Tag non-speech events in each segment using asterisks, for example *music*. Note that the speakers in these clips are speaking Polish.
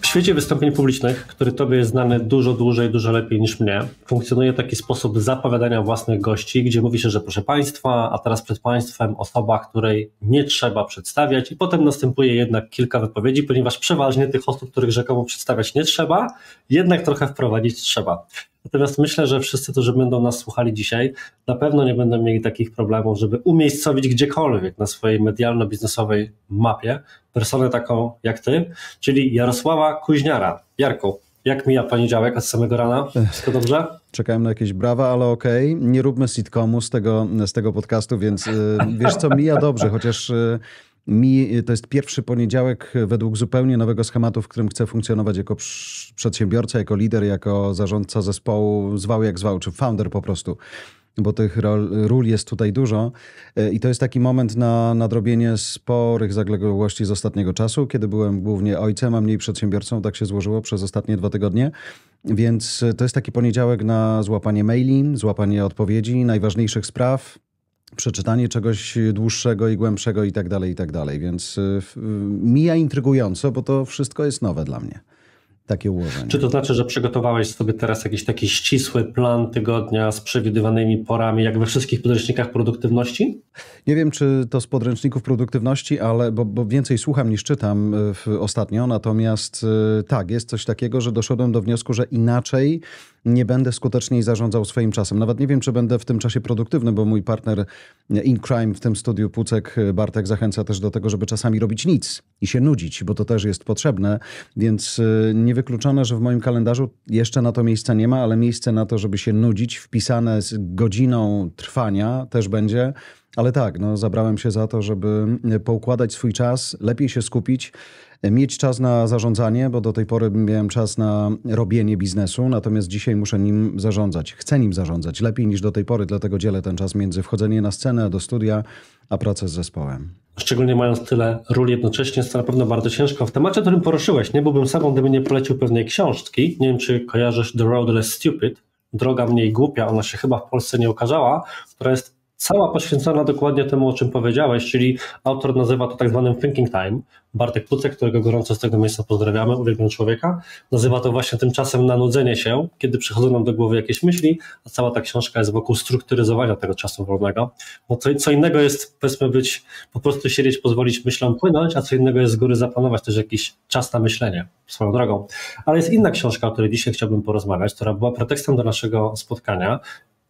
W świecie wystąpień publicznych, który Tobie jest znany dużo dłużej, dużo lepiej niż mnie, funkcjonuje taki sposób zapowiadania własnych gości, gdzie mówi się, że proszę Państwa, a teraz przed Państwem osoba, której nie trzeba przedstawiać, i potem następuje jednak kilka wypowiedzi, ponieważ przeważnie tych osób, których rzekomo przedstawiać nie trzeba, jednak trochę wprowadzić trzeba. Natomiast myślę, że wszyscy, którzy będą nas słuchali dzisiaj, na pewno nie będą mieli takich problemów, żeby umiejscowić gdziekolwiek na swojej medialno-biznesowej mapie personę taką jak ty, czyli Jarosława Kuźniara. Jarku, jak mija poniedziałek od samego rana? Wszystko dobrze? Czekałem na jakieś brawa, ale okej. Okay. Nie róbmy sitcomu z tego, z tego podcastu, więc y, wiesz co, mija dobrze, chociaż y, mi to jest pierwszy poniedziałek według zupełnie nowego schematu, w którym chcę funkcjonować jako przedsiębiorca, jako lider, jako zarządca zespołu, zwał jak zwał, czy founder po prostu bo tych ról jest tutaj dużo. E, I to jest taki moment na nadrobienie sporych zaległości z ostatniego czasu, kiedy byłem głównie ojcem, a mniej przedsiębiorcą. Tak się złożyło przez ostatnie dwa tygodnie. Więc to jest taki poniedziałek na złapanie maili, złapanie odpowiedzi, najważniejszych spraw, przeczytanie czegoś dłuższego i głębszego i tak dalej, i tak dalej. Więc y, mija intrygująco, bo to wszystko jest nowe dla mnie takie ułożenie. Czy to znaczy, że przygotowałeś sobie teraz jakiś taki ścisły plan tygodnia z przewidywanymi porami, jak we wszystkich podręcznikach produktywności? Nie wiem, czy to z podręczników produktywności, ale bo, bo więcej słucham niż czytam w, ostatnio, natomiast tak, jest coś takiego, że doszedłem do wniosku, że inaczej nie będę skuteczniej zarządzał swoim czasem. Nawet nie wiem, czy będę w tym czasie produktywny, bo mój partner in crime w tym studiu Pucek, Bartek, zachęca też do tego, żeby czasami robić nic i się nudzić, bo to też jest potrzebne, więc y, niewykluczone, że w moim kalendarzu jeszcze na to miejsca nie ma, ale miejsce na to, żeby się nudzić, wpisane z godziną trwania też będzie. Ale tak, no, zabrałem się za to, żeby poukładać swój czas, lepiej się skupić mieć czas na zarządzanie, bo do tej pory miałem czas na robienie biznesu, natomiast dzisiaj muszę nim zarządzać. Chcę nim zarządzać lepiej niż do tej pory, dlatego dzielę ten czas między wchodzeniem na scenę, do studia, a pracę z zespołem. Szczególnie mając tyle ról jednocześnie, jest to na pewno bardzo ciężko. W temacie, którym poruszyłeś, nie byłbym sobą, gdyby nie polecił pewnej książki. Nie wiem, czy kojarzysz The Road Less Stupid, Droga Mniej Głupia, ona się chyba w Polsce nie ukazała, która jest cała poświęcona dokładnie temu, o czym powiedziałeś, czyli autor nazywa to tak zwanym thinking time. Bartek Pucek, którego gorąco z tego miejsca pozdrawiamy, uwielbiam człowieka, nazywa to właśnie tymczasem na nudzenie się, kiedy przychodzą nam do głowy jakieś myśli, a cała ta książka jest wokół strukturyzowania tego czasu wolnego. Bo co, co innego jest, powiedzmy, być, po prostu siedzieć, pozwolić myślom płynąć, a co innego jest z góry zaplanować też jakiś czas na myślenie swoją drogą. Ale jest inna książka, o której dzisiaj chciałbym porozmawiać, która była pretekstem do naszego spotkania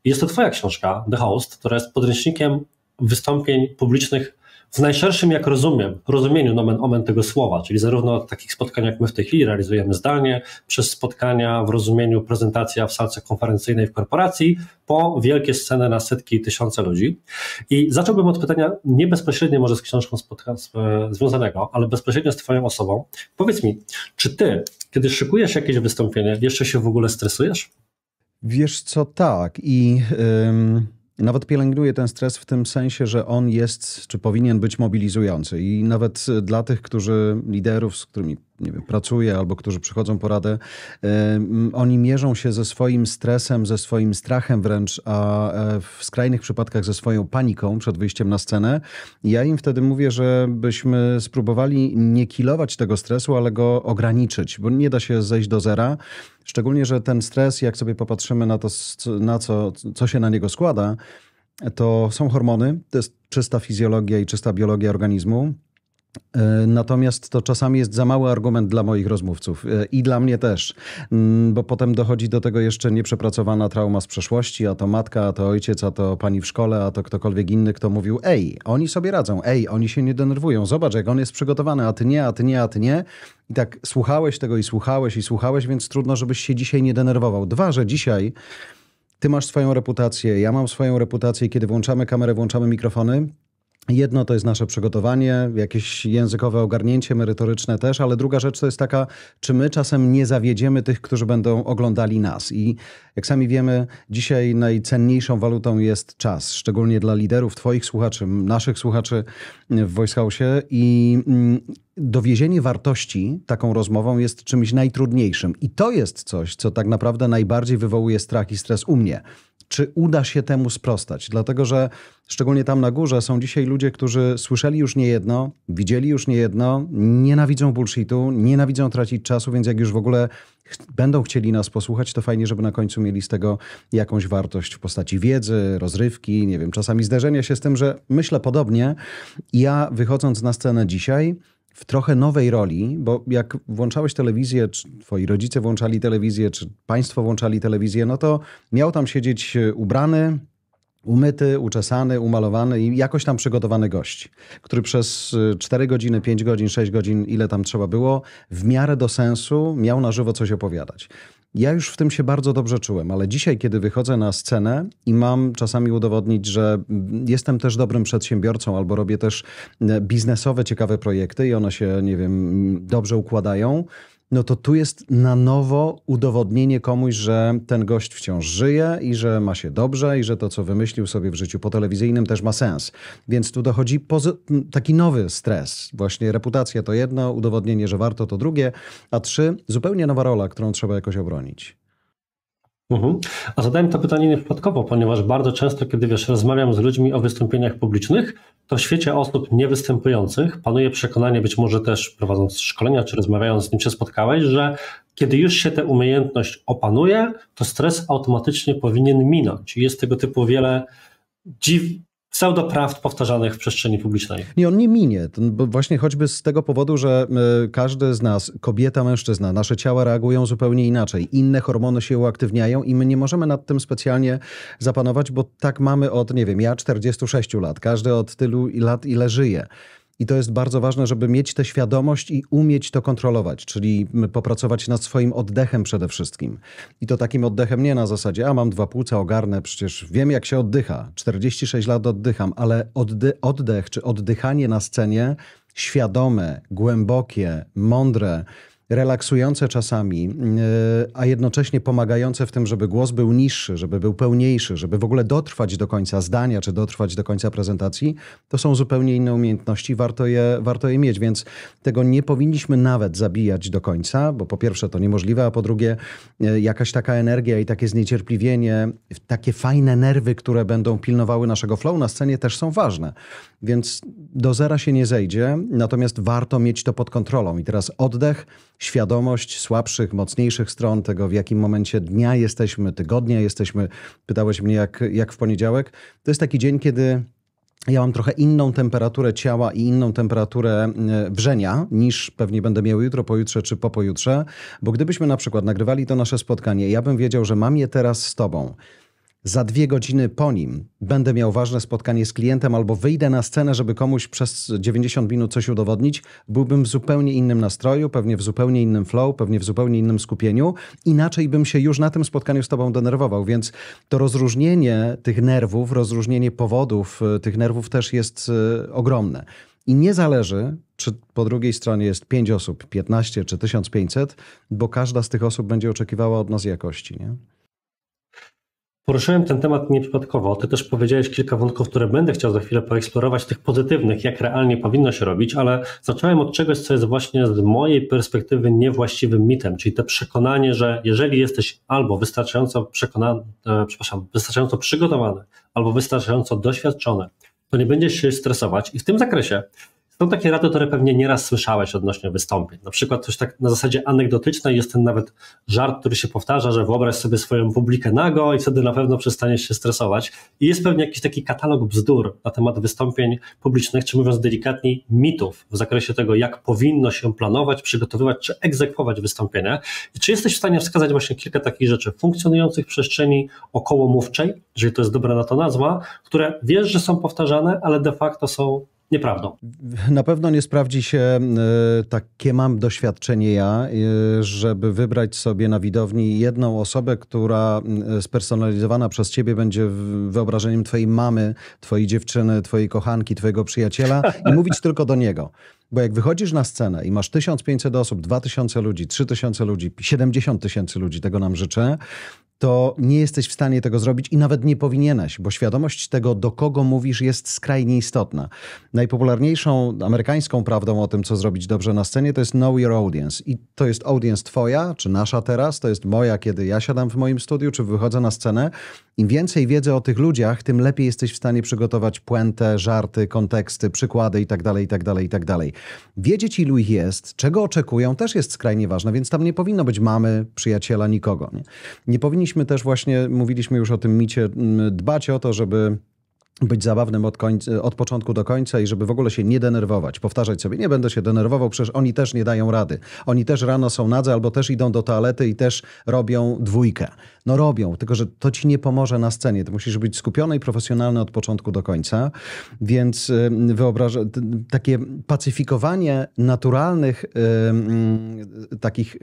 jest to Twoja książka, The Host, która jest podręcznikiem wystąpień publicznych w najszerszym, jak rozumiem, rozumieniu nomen omen tego słowa, czyli zarówno od takich spotkań, jak my w tej chwili realizujemy zdalnie, przez spotkania w rozumieniu prezentacja w salce konferencyjnej w korporacji, po wielkie sceny na setki tysiące ludzi. I zacząłbym od pytania nie bezpośrednio może z książką z, związanego, ale bezpośrednio z Twoją osobą. Powiedz mi, czy Ty, kiedy szykujesz jakieś wystąpienie, jeszcze się w ogóle stresujesz? Wiesz co, tak. I nawet pielęgnuję ten stres w tym sensie, że on jest, czy powinien być mobilizujący. I nawet dla tych, którzy, liderów, z którymi nie wiem, pracuję albo którzy przychodzą poradę, oni mierzą się ze swoim stresem, ze swoim strachem wręcz, a e, w skrajnych przypadkach ze swoją paniką przed wyjściem na scenę. Ja im wtedy mówię, żebyśmy spróbowali nie kilować tego stresu, ale go ograniczyć, bo nie da się zejść do zera. Szczególnie, że ten stres, jak sobie popatrzymy na to, na co, co się na niego składa, to są hormony, to jest czysta fizjologia i czysta biologia organizmu. E, natomiast to czasami jest za mały argument dla moich rozmówców e, i dla mnie też, mm, bo potem dochodzi do tego jeszcze nieprzepracowana trauma z przeszłości, a to matka, a to ojciec, a to pani w szkole, a to ktokolwiek inny, kto mówił: Ej, oni sobie radzą, ej, oni się nie denerwują, zobacz, jak on jest przygotowany, a ty nie, a ty nie, a ty nie. I tak słuchałeś tego i słuchałeś i słuchałeś, więc trudno, żebyś się dzisiaj nie denerwował. Dwa, że dzisiaj. Ty masz swoją reputację, ja mam swoją reputację, kiedy włączamy kamerę, włączamy mikrofony, Jedno to jest nasze przygotowanie, jakieś językowe ogarnięcie merytoryczne też, ale druga rzecz to jest taka, czy my czasem nie zawiedziemy tych, którzy będą oglądali nas. I jak sami wiemy, dzisiaj najcenniejszą walutą jest czas, szczególnie dla liderów, Twoich słuchaczy, naszych słuchaczy w Voice House. I mm, dowiezienie wartości taką rozmową jest czymś najtrudniejszym. I to jest coś, co tak naprawdę najbardziej wywołuje strach i stres u mnie czy uda się temu sprostać. Dlatego, że szczególnie tam na górze są dzisiaj ludzie, którzy słyszeli już nie jedno, widzieli już nie jedno, nienawidzą bullshitu, nienawidzą tracić czasu, więc jak już w ogóle będą chcieli nas posłuchać, to fajnie, żeby na końcu mieli z tego jakąś wartość w postaci wiedzy, rozrywki, nie wiem, czasami zderzenia się z tym, że myślę podobnie. Ja wychodząc na scenę dzisiaj, w trochę nowej roli, bo jak włączałeś telewizję, czy twoi rodzice włączali telewizję, czy państwo włączali telewizję, no to miał tam siedzieć ubrany, umyty, uczesany, umalowany i jakoś tam przygotowany gość, który przez 4 godziny, 5 godzin, 6 godzin, ile tam trzeba było, w miarę do sensu miał na żywo coś opowiadać. Ja już w tym się bardzo dobrze czułem, ale dzisiaj, kiedy wychodzę na scenę i mam czasami udowodnić, że jestem też dobrym przedsiębiorcą albo robię też biznesowe, ciekawe projekty i one się, nie wiem, dobrze układają, no to tu jest na nowo udowodnienie komuś, że ten gość wciąż żyje i że ma się dobrze i że to, co wymyślił sobie w życiu potelewizyjnym też ma sens. Więc tu dochodzi taki nowy stres. Właśnie reputacja to jedno, udowodnienie, że warto to drugie, a trzy, zupełnie nowa rola, którą trzeba jakoś obronić. Mhm. A zadałem to pytanie nieprzypadkowo, ponieważ bardzo często, kiedy wiesz, rozmawiam z ludźmi o wystąpieniach publicznych, to w świecie osób niewystępujących panuje przekonanie, być może też prowadząc szkolenia czy rozmawiając z nim się spotkałeś, że kiedy już się tę umiejętność opanuje, to stres automatycznie powinien minąć. Jest tego typu wiele dziw, pseudoprawd powtarzanych w przestrzeni publicznej. Nie, on nie minie. Bo właśnie choćby z tego powodu, że e, każdy z nas, kobieta, mężczyzna, nasze ciała reagują zupełnie inaczej. Inne hormony się uaktywniają i my nie możemy nad tym specjalnie zapanować, bo tak mamy od, nie wiem, ja 46 lat, każdy od tylu lat, ile żyje. I to jest bardzo ważne, żeby mieć tę świadomość i umieć to kontrolować, czyli popracować nad swoim oddechem przede wszystkim. I to takim oddechem nie na zasadzie, a mam dwa płuca, ogarnę, przecież wiem jak się oddycha. 46 lat oddycham, ale oddy oddech czy oddychanie na scenie świadome, głębokie, mądre, relaksujące czasami, e, a jednocześnie pomagające w tym, żeby głos był niższy, żeby był pełniejszy, żeby w ogóle dotrwać do końca zdania, czy dotrwać do końca prezentacji, to są zupełnie inne umiejętności, warto je, warto je mieć, więc tego nie powinniśmy nawet zabijać do końca, bo po pierwsze to niemożliwe, a po drugie e, jakaś taka energia i takie zniecierpliwienie, takie fajne nerwy, które będą pilnowały naszego flow na scenie też są ważne. Więc do zera się nie zejdzie, natomiast warto mieć to pod kontrolą. I teraz oddech, świadomość słabszych, mocniejszych stron tego, w jakim momencie dnia jesteśmy, tygodnia jesteśmy. Pytałeś mnie, jak, jak w poniedziałek. To jest taki dzień, kiedy ja mam trochę inną temperaturę ciała i inną temperaturę e, wrzenia niż pewnie będę miał jutro, pojutrze czy po pojutrze, bo gdybyśmy na przykład nagrywali to nasze spotkanie, ja bym wiedział, że mam je teraz z tobą za dwie godziny po nim będę miał ważne spotkanie z klientem albo wyjdę na scenę, żeby komuś przez 90 minut coś udowodnić, byłbym w zupełnie innym nastroju, pewnie w zupełnie innym flow, pewnie w zupełnie innym skupieniu. Inaczej bym się już na tym spotkaniu z tobą denerwował, więc to rozróżnienie tych nerwów, rozróżnienie powodów e, tych nerwów też jest e, ogromne. I nie zależy, czy po drugiej stronie jest 5 osób, 15 czy 1500, bo każda z tych osób będzie oczekiwała od nas jakości. Nie? Poruszyłem ten temat nieprzypadkowo. Ty też powiedziałeś kilka wątków, które będę chciał za chwilę poeksplorować, tych pozytywnych, jak realnie powinno się robić, ale zacząłem od czegoś, co jest właśnie z mojej perspektywy niewłaściwym mitem, czyli to przekonanie, że jeżeli jesteś albo wystarczająco przekonany, e, przepraszam, wystarczająco przygotowany, albo wystarczająco doświadczony, to nie będziesz się stresować. I w tym zakresie są takie rady, które pewnie nieraz słyszałeś odnośnie wystąpień. Na przykład coś tak na zasadzie anegdotycznej jest ten nawet żart, który się powtarza, że wyobraź sobie swoją publikę nago i wtedy na pewno przestaniesz się stresować. I jest pewnie jakiś taki katalog bzdur na temat wystąpień publicznych, czy mówiąc delikatniej, mitów w zakresie tego, jak powinno się planować, przygotowywać czy egzekwować wystąpienia. I czy jesteś w stanie wskazać właśnie kilka takich rzeczy funkcjonujących w przestrzeni okołomówczej, jeżeli to jest dobra na to nazwa, które wiesz, że są powtarzane, ale de facto są nieprawdą. Na pewno nie sprawdzi się e, takie mam doświadczenie ja, e, żeby wybrać sobie na widowni jedną osobę, która e, spersonalizowana przez ciebie będzie wyobrażeniem twojej mamy, twojej dziewczyny, twojej kochanki, twojego przyjaciela *laughs* i mówić tylko do niego. Bo jak wychodzisz na scenę i masz 1500 osób, 2000 ludzi, 3000 ludzi, 70 tysięcy ludzi, tego nam życzę, to nie jesteś w stanie tego zrobić i nawet nie powinieneś, bo świadomość tego, do kogo mówisz, jest skrajnie istotna. Najpopularniejszą amerykańską prawdą o tym, co zrobić dobrze na scenie, to jest know your audience. I to jest audience twoja, czy nasza teraz, to jest moja, kiedy ja siadam w moim studiu, czy wychodzę na scenę. Im więcej wiedzy o tych ludziach, tym lepiej jesteś w stanie przygotować puentę, żarty, konteksty, przykłady itd., itd., itd. Wiedzieć, ilu ich jest, czego oczekują, też jest skrajnie ważne, więc tam nie powinno być mamy, przyjaciela, nikogo. Nie, nie powinniśmy też właśnie, mówiliśmy już o tym micie, dbać o to, żeby być zabawnym od, końca, od początku do końca i żeby w ogóle się nie denerwować. Powtarzać sobie, nie będę się denerwował, przecież oni też nie dają rady. Oni też rano są nadze albo też idą do toalety i też robią dwójkę. No robią, tylko że to ci nie pomoże na scenie. Ty musisz być skupiony i profesjonalny od początku do końca. Więc wyobrażam, takie pacyfikowanie naturalnych takich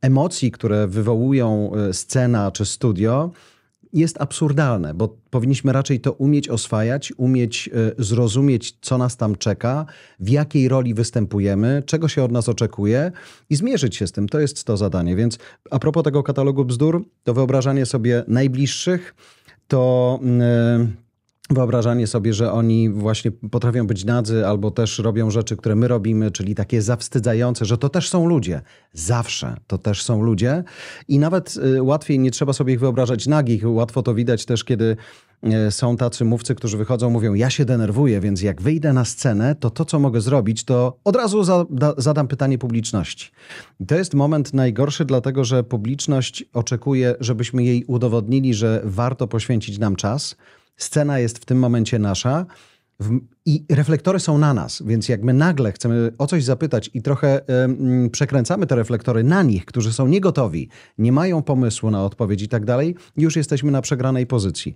emocji, które wywołują scena czy studio, jest absurdalne, bo powinniśmy raczej to umieć oswajać, umieć e, zrozumieć, co nas tam czeka, w jakiej roli występujemy, czego się od nas oczekuje i zmierzyć się z tym. To jest to zadanie. Więc a propos tego katalogu bzdur, to wyobrażanie sobie najbliższych, to. Yy, wyobrażanie sobie, że oni właśnie potrafią być nadzy albo też robią rzeczy, które my robimy, czyli takie zawstydzające, że to też są ludzie. Zawsze to też są ludzie i nawet y, łatwiej nie trzeba sobie ich wyobrażać nagich. Łatwo to widać też, kiedy y, są tacy mówcy, którzy wychodzą, mówią: Ja się denerwuję, więc jak wyjdę na scenę, to to, co mogę zrobić, to od razu zadam pytanie publiczności. I to jest moment najgorszy, dlatego że publiczność oczekuje, żebyśmy jej udowodnili, że warto poświęcić nam czas Scena jest w tym momencie nasza. I reflektory są na nas, więc jak my nagle chcemy o coś zapytać i trochę y, przekręcamy te reflektory na nich, którzy są niegotowi, nie mają pomysłu na odpowiedź i tak dalej, już jesteśmy na przegranej pozycji.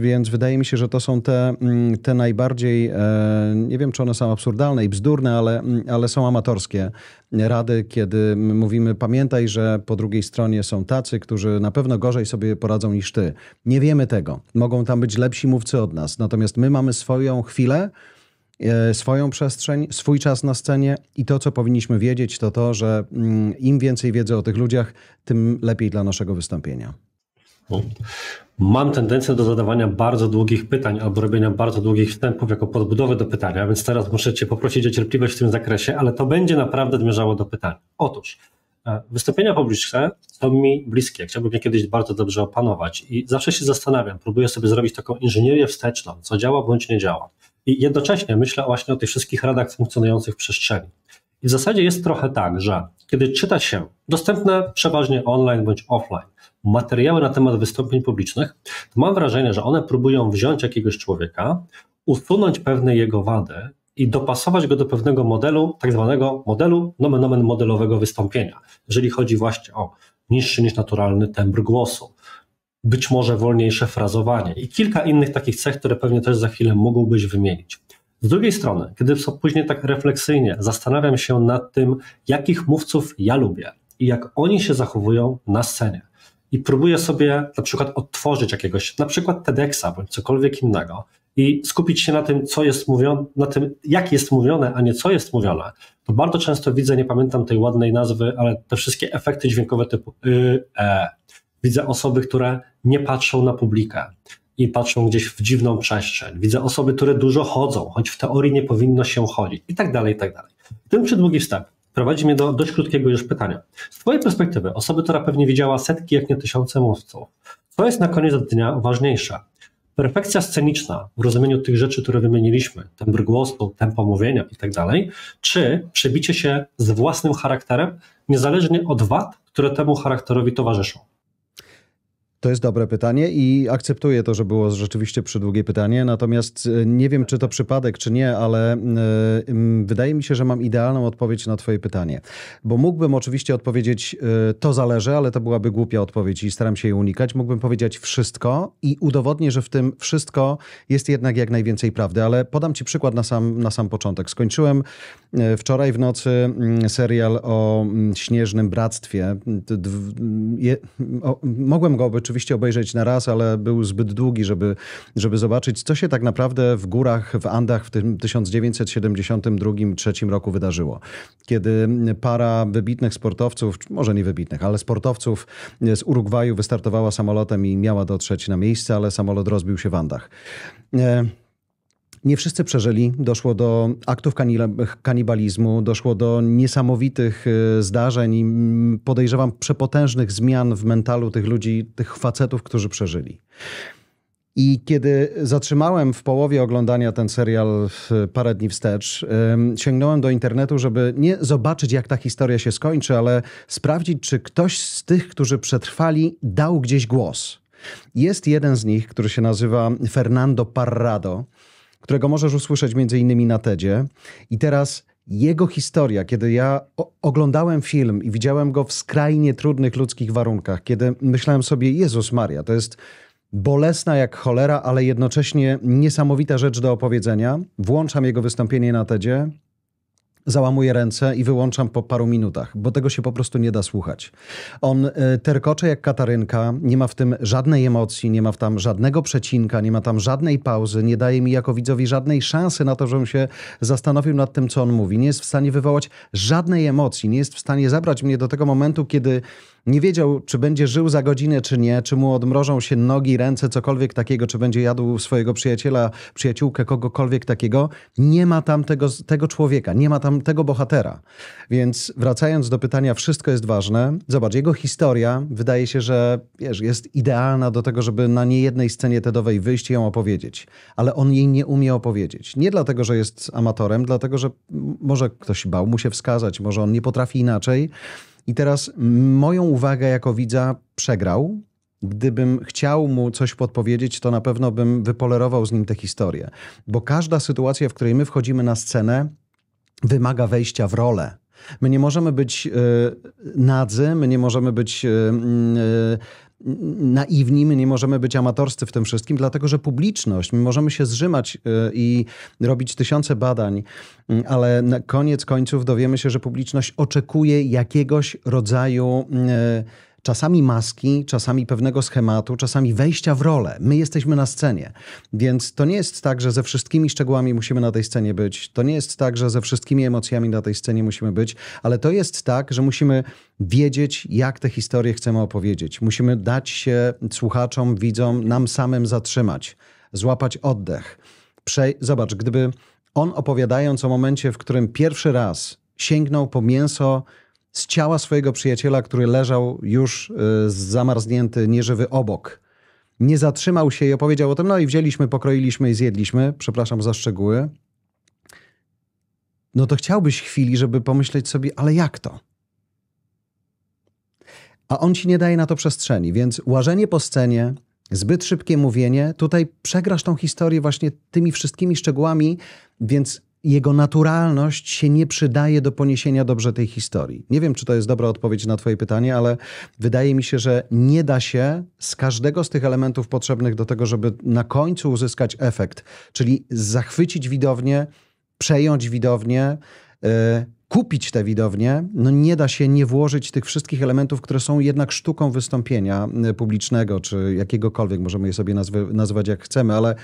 Więc wydaje mi się, że to są te, te najbardziej, e, nie wiem czy one są absurdalne i bzdurne, ale, ale są amatorskie rady, kiedy mówimy, pamiętaj, że po drugiej stronie są tacy, którzy na pewno gorzej sobie poradzą niż ty. Nie wiemy tego. Mogą tam być lepsi mówcy od nas. Natomiast my mamy swoją chwilę, e, swoją przestrzeń, swój czas na scenie i to, co powinniśmy wiedzieć, to to, że mm, im więcej wiedzy o tych ludziach, tym lepiej dla naszego wystąpienia. Mam tendencję do zadawania bardzo długich pytań albo robienia bardzo długich wstępów jako podbudowę do pytania, więc teraz muszę Cię poprosić o cierpliwość w tym zakresie, ale to będzie naprawdę zmierzało do pytania. Otóż, e, wystąpienia publiczne są mi bliskie. Chciałbym je kiedyś bardzo dobrze opanować i zawsze się zastanawiam, próbuję sobie zrobić taką inżynierię wsteczną, co działa bądź nie działa. I jednocześnie myślę właśnie o tych wszystkich radach funkcjonujących w przestrzeni. I w zasadzie jest trochę tak, że kiedy czyta się dostępne przeważnie online bądź offline materiały na temat wystąpień publicznych, to mam wrażenie, że one próbują wziąć jakiegoś człowieka, usunąć pewne jego wady i dopasować go do pewnego modelu, tak zwanego modelu nomen omen modelowego wystąpienia. Jeżeli chodzi właśnie o niższy niż naturalny tembr głosu, być może wolniejsze frazowanie i kilka innych takich cech, które pewnie też za chwilę mógłbyś wymienić. Z drugiej strony, kiedy później tak refleksyjnie zastanawiam się nad tym, jakich mówców ja lubię i jak oni się zachowują na scenie, i próbuję sobie na przykład odtworzyć jakiegoś, na przykład TEDxa bądź cokolwiek innego i skupić się na tym, co jest mówione, na tym, jak jest mówione, a nie co jest mówione, to bardzo często widzę, nie pamiętam tej ładnej nazwy, ale te wszystkie efekty dźwiękowe typu y, e. Widzę osoby, które nie patrzą na publikę i patrzą gdzieś w dziwną przestrzeń. Widzę osoby, które dużo chodzą, choć w teorii nie powinno się chodzić i tak dalej, i tak dalej. Tym przydługi wstęp prowadzi mnie do dość krótkiego już pytania. Z Twojej perspektywy, osoby, która pewnie widziała setki, jak nie tysiące mówców, co jest na koniec dnia ważniejsze? Perfekcja sceniczna w rozumieniu tych rzeczy, które wymieniliśmy, tembr głosu, tempo mówienia i tak dalej, czy przebicie się z własnym charakterem, niezależnie od wad, które temu charakterowi towarzyszą? To jest dobre pytanie i akceptuję to, że było rzeczywiście przydługie pytanie, natomiast e, nie wiem, czy to przypadek, czy nie, ale e, wydaje mi się, że mam idealną odpowiedź na Twoje pytanie. Bo mógłbym oczywiście odpowiedzieć, e, to zależy, ale to byłaby głupia odpowiedź i staram się jej unikać. Mógłbym powiedzieć wszystko i udowodnię, że w tym wszystko jest jednak jak najwięcej prawdy, ale podam Ci przykład na sam, na sam początek. Skończyłem wczoraj w nocy serial o Śnieżnym Bractwie. Mogłem go oczywiście oczywiście obejrzeć na raz, ale był zbyt długi, żeby, żeby zobaczyć, co się tak naprawdę w górach, w Andach w tym 1972-1973 roku wydarzyło. Kiedy para wybitnych sportowców, może nie wybitnych, ale sportowców z Urugwaju wystartowała samolotem i miała dotrzeć na miejsce, ale samolot rozbił się w Andach. Nie wszyscy przeżyli. Doszło do aktów kanibalizmu, doszło do niesamowitych e, zdarzeń i podejrzewam przepotężnych zmian w mentalu tych ludzi, tych facetów, którzy przeżyli. I kiedy zatrzymałem w połowie oglądania ten serial parę dni wstecz, sięgnąłem do internetu, żeby nie zobaczyć, jak ta historia się skończy, ale sprawdzić, czy ktoś z tych, którzy przetrwali, dał gdzieś głos. Jest jeden z nich, który się nazywa Fernando Parrado którego możesz usłyszeć między innymi na TEDzie. I teraz jego historia, kiedy ja oglądałem film i widziałem go w skrajnie trudnych ludzkich warunkach, kiedy myślałem sobie, Jezus Maria, to jest bolesna jak cholera, ale jednocześnie niesamowita rzecz do opowiedzenia. Włączam jego wystąpienie na TEDzie załamuję ręce i wyłączam po paru minutach, bo tego się po prostu nie da słuchać. On e, terkocze jak katarynka, nie ma w tym żadnej emocji, nie ma w tam żadnego przecinka, nie ma tam żadnej pauzy, nie daje mi jako widzowi żadnej szansy na to, żebym się zastanowił nad tym, co on mówi. Nie jest w stanie wywołać żadnej emocji, nie jest w stanie zabrać mnie do tego momentu, kiedy nie wiedział, czy będzie żył za godzinę, czy nie, czy mu odmrożą się nogi, ręce, cokolwiek takiego, czy będzie jadł swojego przyjaciela, przyjaciółkę, kogokolwiek takiego. Nie ma tam tego, tego człowieka, nie ma tam tego bohatera. Więc wracając do pytania, wszystko jest ważne. Zobacz, jego historia wydaje się, że wiesz, jest idealna do tego, żeby na niejednej scenie TEDowej wyjść i ją opowiedzieć. Ale on jej nie umie opowiedzieć. Nie dlatego, że jest amatorem, dlatego, że może ktoś bał mu się wskazać, może on nie potrafi inaczej. I teraz moją uwagę jako widza przegrał. Gdybym chciał mu coś podpowiedzieć, to na pewno bym wypolerował z nim tę historię. Bo każda sytuacja, w której my wchodzimy na scenę, wymaga wejścia w rolę. My nie możemy być y, nadzy, my nie możemy być y, y, naiwni, my nie możemy być amatorscy w tym wszystkim, dlatego że publiczność, my możemy się zrzymać y, i robić tysiące badań, y, ale na koniec końców dowiemy się, że publiczność oczekuje jakiegoś rodzaju y, czasami maski, czasami pewnego schematu, czasami wejścia w rolę. My jesteśmy na scenie, więc to nie jest tak, że ze wszystkimi szczegółami musimy na tej scenie być. To nie jest tak, że ze wszystkimi emocjami na tej scenie musimy być, ale to jest tak, że musimy wiedzieć, jak tę historię chcemy opowiedzieć. Musimy dać się słuchaczom, widzom, nam samym zatrzymać, złapać oddech. Prze Zobacz, gdyby on opowiadając o momencie, w którym pierwszy raz sięgnął po mięso z ciała swojego przyjaciela, który leżał już y, zamarznięty, nieżywy obok. Nie zatrzymał się i opowiedział o tym, no i wzięliśmy, pokroiliśmy i zjedliśmy, przepraszam za szczegóły. No to chciałbyś chwili, żeby pomyśleć sobie, ale jak to? A on ci nie daje na to przestrzeni, więc łażenie po scenie, zbyt szybkie mówienie, tutaj przegrasz tą historię właśnie tymi wszystkimi szczegółami, więc jego naturalność się nie przydaje do poniesienia dobrze tej historii. Nie wiem, czy to jest dobra odpowiedź na Twoje pytanie, ale wydaje mi się, że nie da się z każdego z tych elementów potrzebnych do tego, żeby na końcu uzyskać efekt, czyli zachwycić widownię, przejąć widownię. Yy, kupić tę widownię, no nie da się nie włożyć tych wszystkich elementów, które są jednak sztuką wystąpienia e, publicznego, czy jakiegokolwiek, możemy je sobie nazwy, nazwać jak chcemy, ale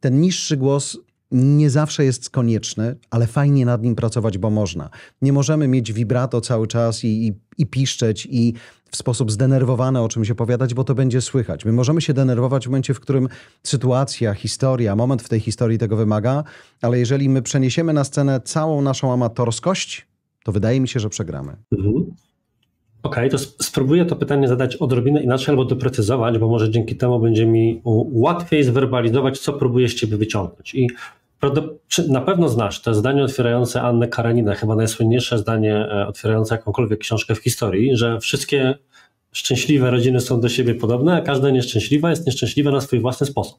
ten niższy głos nie zawsze jest konieczny, ale fajnie nad nim pracować, bo można. Nie możemy mieć vibrato cały czas i, i, i piszczeć i w sposób zdenerwowany o czymś opowiadać, bo to będzie słychać. My możemy się denerwować w momencie, w którym sytuacja, historia, moment w tej historii tego wymaga, ale jeżeli my przeniesiemy na scenę całą naszą amatorskość, to wydaje mi się, że przegramy. Mhm. Okej, okay, to spróbuję to pytanie zadać odrobinę inaczej albo doprecyzować, bo może dzięki temu będzie mi łatwiej zwerbalizować, co próbuję z ciebie wyciągnąć. I na pewno znasz to zdanie otwierające Annę Kareninę, chyba najsłynniejsze zdanie e, otwierające jakąkolwiek książkę w historii, że wszystkie szczęśliwe rodziny są do siebie podobne, a każda nieszczęśliwa jest nieszczęśliwa na swój własny sposób.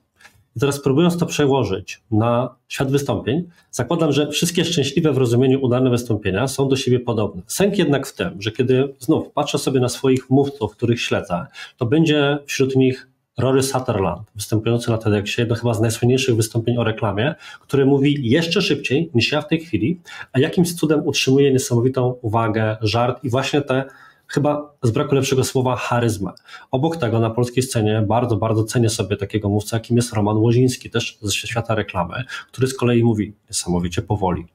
I teraz próbując to przełożyć na świat wystąpień, zakładam, że wszystkie szczęśliwe w rozumieniu udane wystąpienia są do siebie podobne. Sęk jednak w tym, że kiedy znów patrzę sobie na swoich mówców, których śledzę, to będzie wśród nich Rory Sutherland, występujący na TEDxie, jedno chyba z najsłynniejszych wystąpień o reklamie, który mówi jeszcze szybciej niż ja w tej chwili, a jakimś cudem utrzymuje niesamowitą uwagę, żart i właśnie te chyba z braku lepszego słowa charyzmę. Obok tego na polskiej scenie bardzo, bardzo cenię sobie takiego mówcę, jakim jest Roman Łoziński, też ze świata reklamy, który z kolei mówi niesamowicie powoli,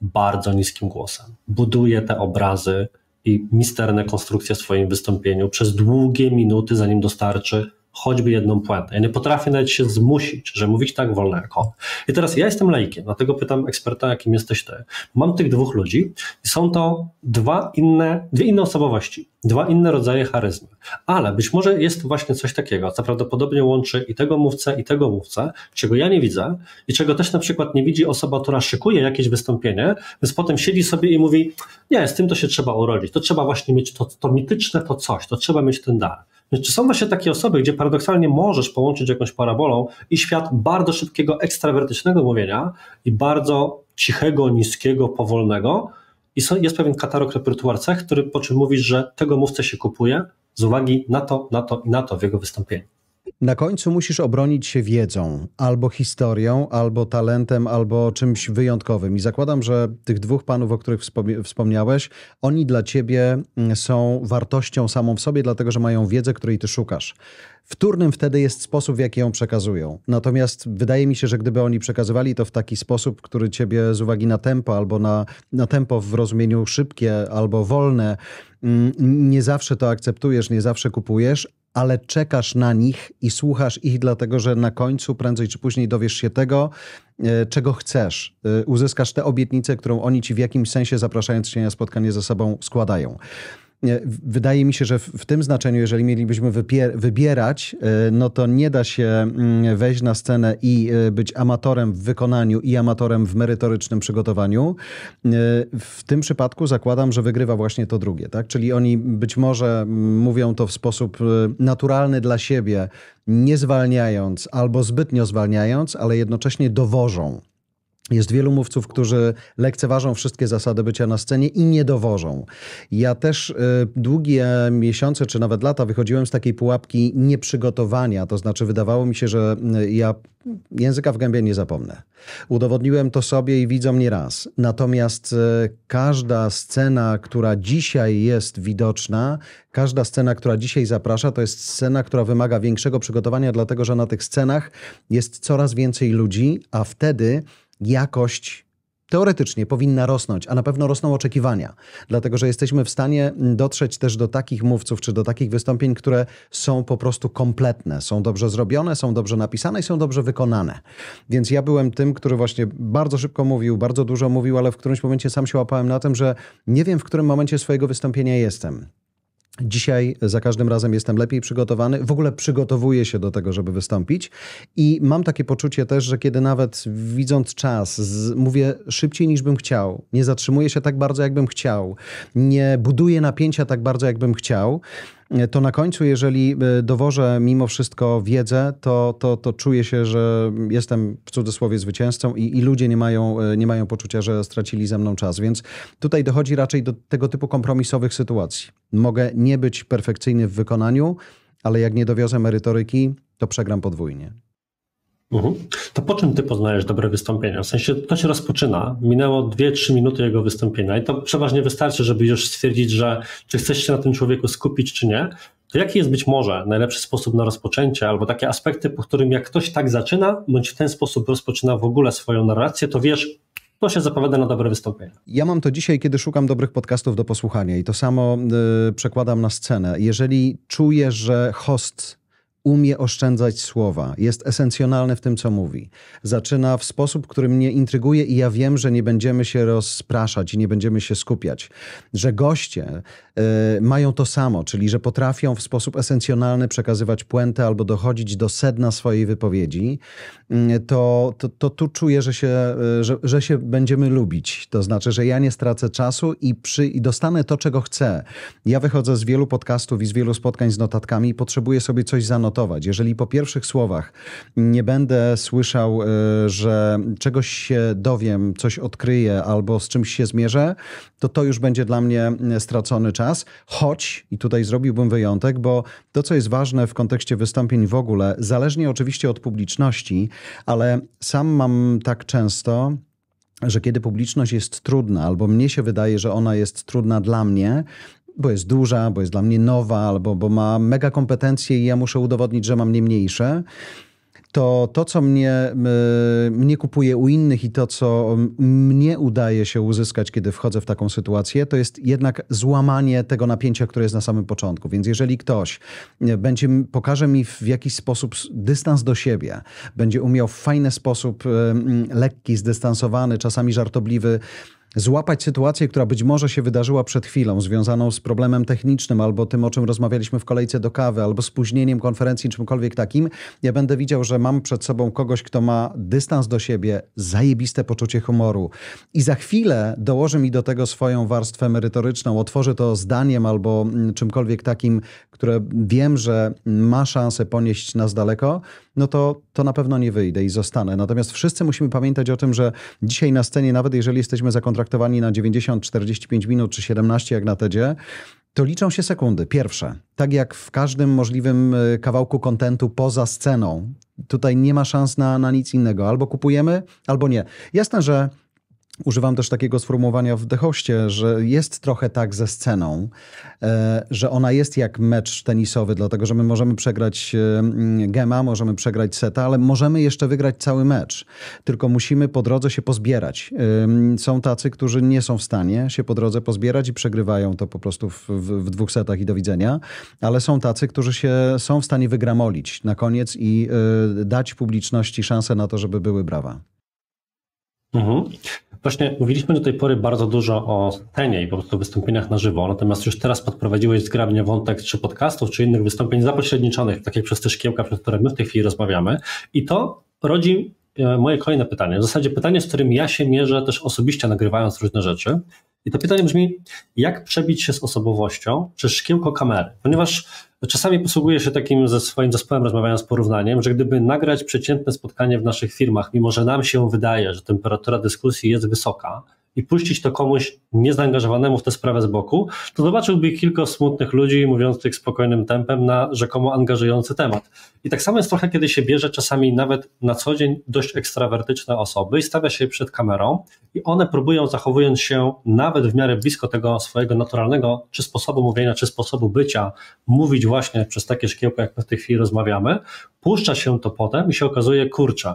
bardzo niskim głosem. Buduje te obrazy i misterne konstrukcje w swoim wystąpieniu przez długie minuty, zanim dostarczy choćby jedną puentę. Ja nie potrafię nawet się zmusić, że mówić tak wolno jak on. I teraz ja jestem laikiem, dlatego pytam eksperta, jakim jesteś ty. Mam tych dwóch ludzi i są to dwa inne, dwie inne osobowości, dwa inne rodzaje charyzmy. Ale być może jest właśnie coś takiego, co prawdopodobnie łączy i tego mówcę, i tego mówcę, czego ja nie widzę i czego też na przykład nie widzi osoba, która szykuje jakieś wystąpienie, więc potem siedzi sobie i mówi, nie, z tym to się trzeba urodzić, to trzeba właśnie mieć to, to mityczne to coś, to trzeba mieć ten dar. Czy są właśnie takie osoby, gdzie paradoksalnie możesz połączyć jakąś parabolą i świat bardzo szybkiego, ekstrawertycznego mówienia i bardzo cichego, niskiego, powolnego i jest pewien katalog repertuar cech, który po czym mówisz, że tego mówcę się kupuje z uwagi na to, na to i na to w jego wystąpieniu. Na końcu musisz obronić się wiedzą, albo historią, albo talentem, albo czymś wyjątkowym. I zakładam, że tych dwóch panów, o których wspomniałeś, oni dla ciebie mm, są wartością samą w sobie, dlatego że mają wiedzę, której ty szukasz. Wtórnym wtedy jest sposób, w jaki ją przekazują. Natomiast wydaje mi się, że gdyby oni przekazywali to w taki sposób, który ciebie z uwagi na tempo albo na, na tempo w rozumieniu szybkie albo wolne, mm, nie zawsze to akceptujesz, nie zawsze kupujesz, ale czekasz na nich i słuchasz ich, dlatego że na końcu, prędzej czy później, dowiesz się tego, e, czego chcesz. E, uzyskasz tę obietnicę, którą oni ci w jakimś sensie, zapraszając cię na spotkanie ze sobą, składają. Wydaje mi się, że w tym znaczeniu, jeżeli mielibyśmy wybierać, e, no to nie da się mm, wejść na scenę i e, być amatorem w wykonaniu i amatorem w merytorycznym przygotowaniu. E, w tym przypadku zakładam, że wygrywa właśnie to drugie, tak? Czyli oni być może mm, mówią to w sposób naturalny dla siebie, nie zwalniając albo zbytnio zwalniając, ale jednocześnie dowożą jest wielu mówców, którzy lekceważą wszystkie zasady bycia na scenie i nie dowożą. Ja też y, długie miesiące czy nawet lata wychodziłem z takiej pułapki nieprzygotowania. To znaczy, wydawało mi się, że y, ja języka w gębie nie zapomnę. Udowodniłem to sobie i widzą mnie raz. Natomiast y, każda scena, która dzisiaj jest widoczna, każda scena, która dzisiaj zaprasza, to jest scena, która wymaga większego przygotowania, dlatego że na tych scenach jest coraz więcej ludzi, a wtedy jakość teoretycznie powinna rosnąć, a na pewno rosną oczekiwania, dlatego że jesteśmy w stanie dotrzeć też do takich mówców czy do takich wystąpień, które są po prostu kompletne, są dobrze zrobione, są dobrze napisane i są dobrze wykonane. Więc ja byłem tym, który właśnie bardzo szybko mówił, bardzo dużo mówił, ale w którymś momencie sam się łapałem na tym, że nie wiem, w którym momencie swojego wystąpienia jestem. Dzisiaj za każdym razem jestem lepiej przygotowany, w ogóle przygotowuję się do tego, żeby wystąpić. I mam takie poczucie też, że kiedy nawet widząc czas, z, mówię szybciej niż bym chciał, nie zatrzymuję się tak bardzo, jakbym chciał, nie buduję napięcia tak bardzo, jakbym chciał, to na końcu, jeżeli e, dowożę mimo wszystko wiedzę, to, to, to czuję się, że jestem w cudzysłowie zwycięzcą i, i ludzie nie mają, e, nie mają poczucia, że stracili ze mną czas. Więc tutaj dochodzi raczej do tego typu kompromisowych sytuacji. Mogę nie być perfekcyjny w wykonaniu, ale jak nie dowiozę merytoryki, to przegram podwójnie. Mhm. To po czym ty poznajesz dobre wystąpienia? W sensie to się rozpoczyna, minęło 2-3 minuty jego wystąpienia i to przeważnie wystarczy, żeby już stwierdzić, że czy chcesz się na tym człowieku skupić, czy nie. To jaki jest być może najlepszy sposób na rozpoczęcie, albo takie aspekty, po którym jak ktoś tak zaczyna, bądź w ten sposób rozpoczyna w ogóle swoją narrację, to wiesz, to się zapowiada na dobre wystąpienie. Ja mam to dzisiaj, kiedy szukam dobrych podcastów do posłuchania i to samo y, przekładam na scenę. Jeżeli czuję, że host umie oszczędzać słowa, jest esencjonalny w tym, co mówi. Zaczyna w sposób, który mnie intryguje i ja wiem, że nie będziemy się rozpraszać i nie będziemy się skupiać. Że goście y, mają to samo, czyli że potrafią w sposób esencjonalny przekazywać puentę albo dochodzić do sedna swojej wypowiedzi, y, to, to, to, tu czuję, że się, y, że, że się będziemy lubić. To znaczy, że ja nie stracę czasu i, przy, i dostanę to, czego chcę. Ja wychodzę z wielu podcastów i z wielu spotkań z notatkami i potrzebuję sobie coś zanotować Jeżeli po pierwszych słowach nie będę słyszał, e, że czegoś się dowiem, coś odkryję albo z czymś się zmierzę, to to już będzie dla mnie stracony czas. Choć, i tutaj zrobiłbym wyjątek, bo to, co jest ważne w kontekście wystąpień w ogóle, zależnie oczywiście od publiczności, ale sam mam tak często, że kiedy publiczność jest trudna, albo mnie się wydaje, że ona jest trudna dla mnie, bo jest duża, bo jest dla mnie nowa, albo bo ma mega kompetencje i ja muszę udowodnić, że mam nie mniejsze to to, co mnie, mnie kupuje u innych i to, co mnie udaje się uzyskać, kiedy wchodzę w taką sytuację, to jest jednak złamanie tego napięcia, które jest na samym początku. Więc jeżeli ktoś będzie, pokaże mi w jakiś sposób dystans do siebie, będzie umiał w fajny sposób, lekki, zdystansowany, czasami żartobliwy, złapać sytuację, która być może się wydarzyła przed chwilą, związaną z problemem technicznym, albo tym, o czym rozmawialiśmy w kolejce do kawy, albo spóźnieniem konferencji, czymkolwiek takim, ja będę widział, że mam przed sobą kogoś, kto ma dystans do siebie, zajebiste poczucie humoru. I za chwilę dołoży mi do tego swoją warstwę merytoryczną, otworzy to zdaniem albo mm, czymkolwiek takim, które wiem, że ma szansę ponieść nas daleko, no to, to na pewno nie wyjdę i zostanę. Natomiast wszyscy musimy pamiętać o tym, że dzisiaj na scenie, nawet jeżeli jesteśmy zakontraktowani na 90, 45 minut czy 17 jak na TEDzie, to liczą się sekundy. Pierwsze, tak jak w każdym możliwym e, kawałku kontentu poza sceną, tutaj nie ma szans na, na nic innego. Albo kupujemy, albo nie. Jasne, że Używam też takiego sformułowania w Dehoście, że jest trochę tak ze sceną, e, że ona jest jak mecz tenisowy, dlatego że my możemy przegrać e, gema, możemy przegrać seta, ale możemy jeszcze wygrać cały mecz. Tylko musimy po drodze się pozbierać. E, są tacy, którzy nie są w stanie się po drodze pozbierać i przegrywają to po prostu w, w, w dwóch setach i do widzenia, ale są tacy, którzy się są w stanie wygramolić na koniec i dać publiczności szansę na to, żeby były brawa. Mhm. Właśnie mówiliśmy do tej pory bardzo dużo o scenie i po prostu wystąpieniach na żywo, natomiast już teraz podprowadziłeś zgrabnie wątek czy podcastów, czy innych wystąpień zapośredniczonych, tak jak przez te szkiełka, przez które my w tej chwili rozmawiamy. I to rodzi e, moje kolejne pytanie. W zasadzie pytanie, z którym ja się mierzę też osobiście nagrywając różne rzeczy. I to pytanie brzmi, jak przebić się z osobowością przez szkiełko kamery? Ponieważ czasami posługuję się takim ze swoim zespołem, rozmawiając porównaniem, że gdyby nagrać przeciętne spotkanie w naszych firmach, mimo że nam się wydaje, że temperatura dyskusji jest wysoka, i puścić to komuś niezaangażowanemu w tę sprawę z boku, to zobaczyłby kilka smutnych ludzi mówiących spokojnym tempem na rzekomo angażujący temat. I tak samo jest trochę, kiedy się bierze czasami nawet na co dzień dość ekstrawertyczne osoby i stawia się przed kamerą i one próbują, zachowując się nawet w miarę blisko tego swojego naturalnego, czy sposobu mówienia, czy sposobu bycia, mówić właśnie przez takie szkiełko, jak my w tej chwili rozmawiamy, puszcza się to potem i się okazuje, kurczę,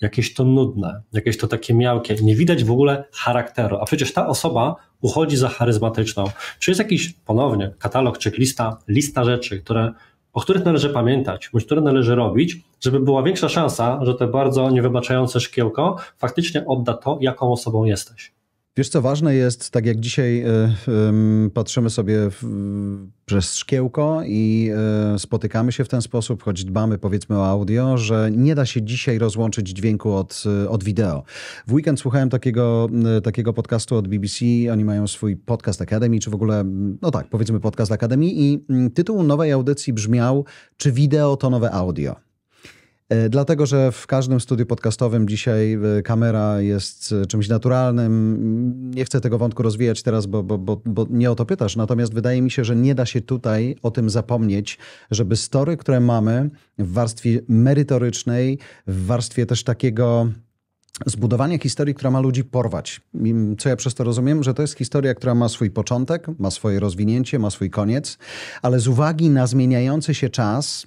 jakieś to nudne, jakieś to takie miałkie, nie widać w ogóle charakteru, a przecież ta osoba uchodzi za charyzmatyczną. Czy jest jakiś, ponownie, katalog, checklista, lista rzeczy, które, o których należy pamiętać, bądź które należy robić, żeby była większa szansa, że to bardzo niewybaczające szkiełko faktycznie odda to, jaką osobą jesteś. Wiesz, co ważne jest, tak jak dzisiaj y, patrzymy sobie przez szkiełko i y, spotykamy się w ten sposób, choć dbamy powiedzmy o audio, że nie da się dzisiaj rozłączyć dźwięku od, od wideo. W weekend słuchałem takiego, takiego podcastu od BBC, oni mają swój podcast Academy, czy w ogóle, no tak, powiedzmy podcast Academy i tytuł nowej audycji brzmiał, czy wideo to nowe audio? E, dlatego, że w każdym studiu podcastowym dzisiaj e, kamera jest e, czymś naturalnym. Nie chcę tego wątku rozwijać teraz, bo, bo, bo, bo nie o to pytasz. Natomiast wydaje mi się, że nie da się tutaj o tym zapomnieć, żeby story, które mamy w warstwie merytorycznej, w warstwie też takiego zbudowania historii, która ma ludzi porwać. Co ja przez to rozumiem? Że to jest historia, która ma swój początek, ma swoje rozwinięcie, ma swój koniec, ale z uwagi na zmieniający się czas,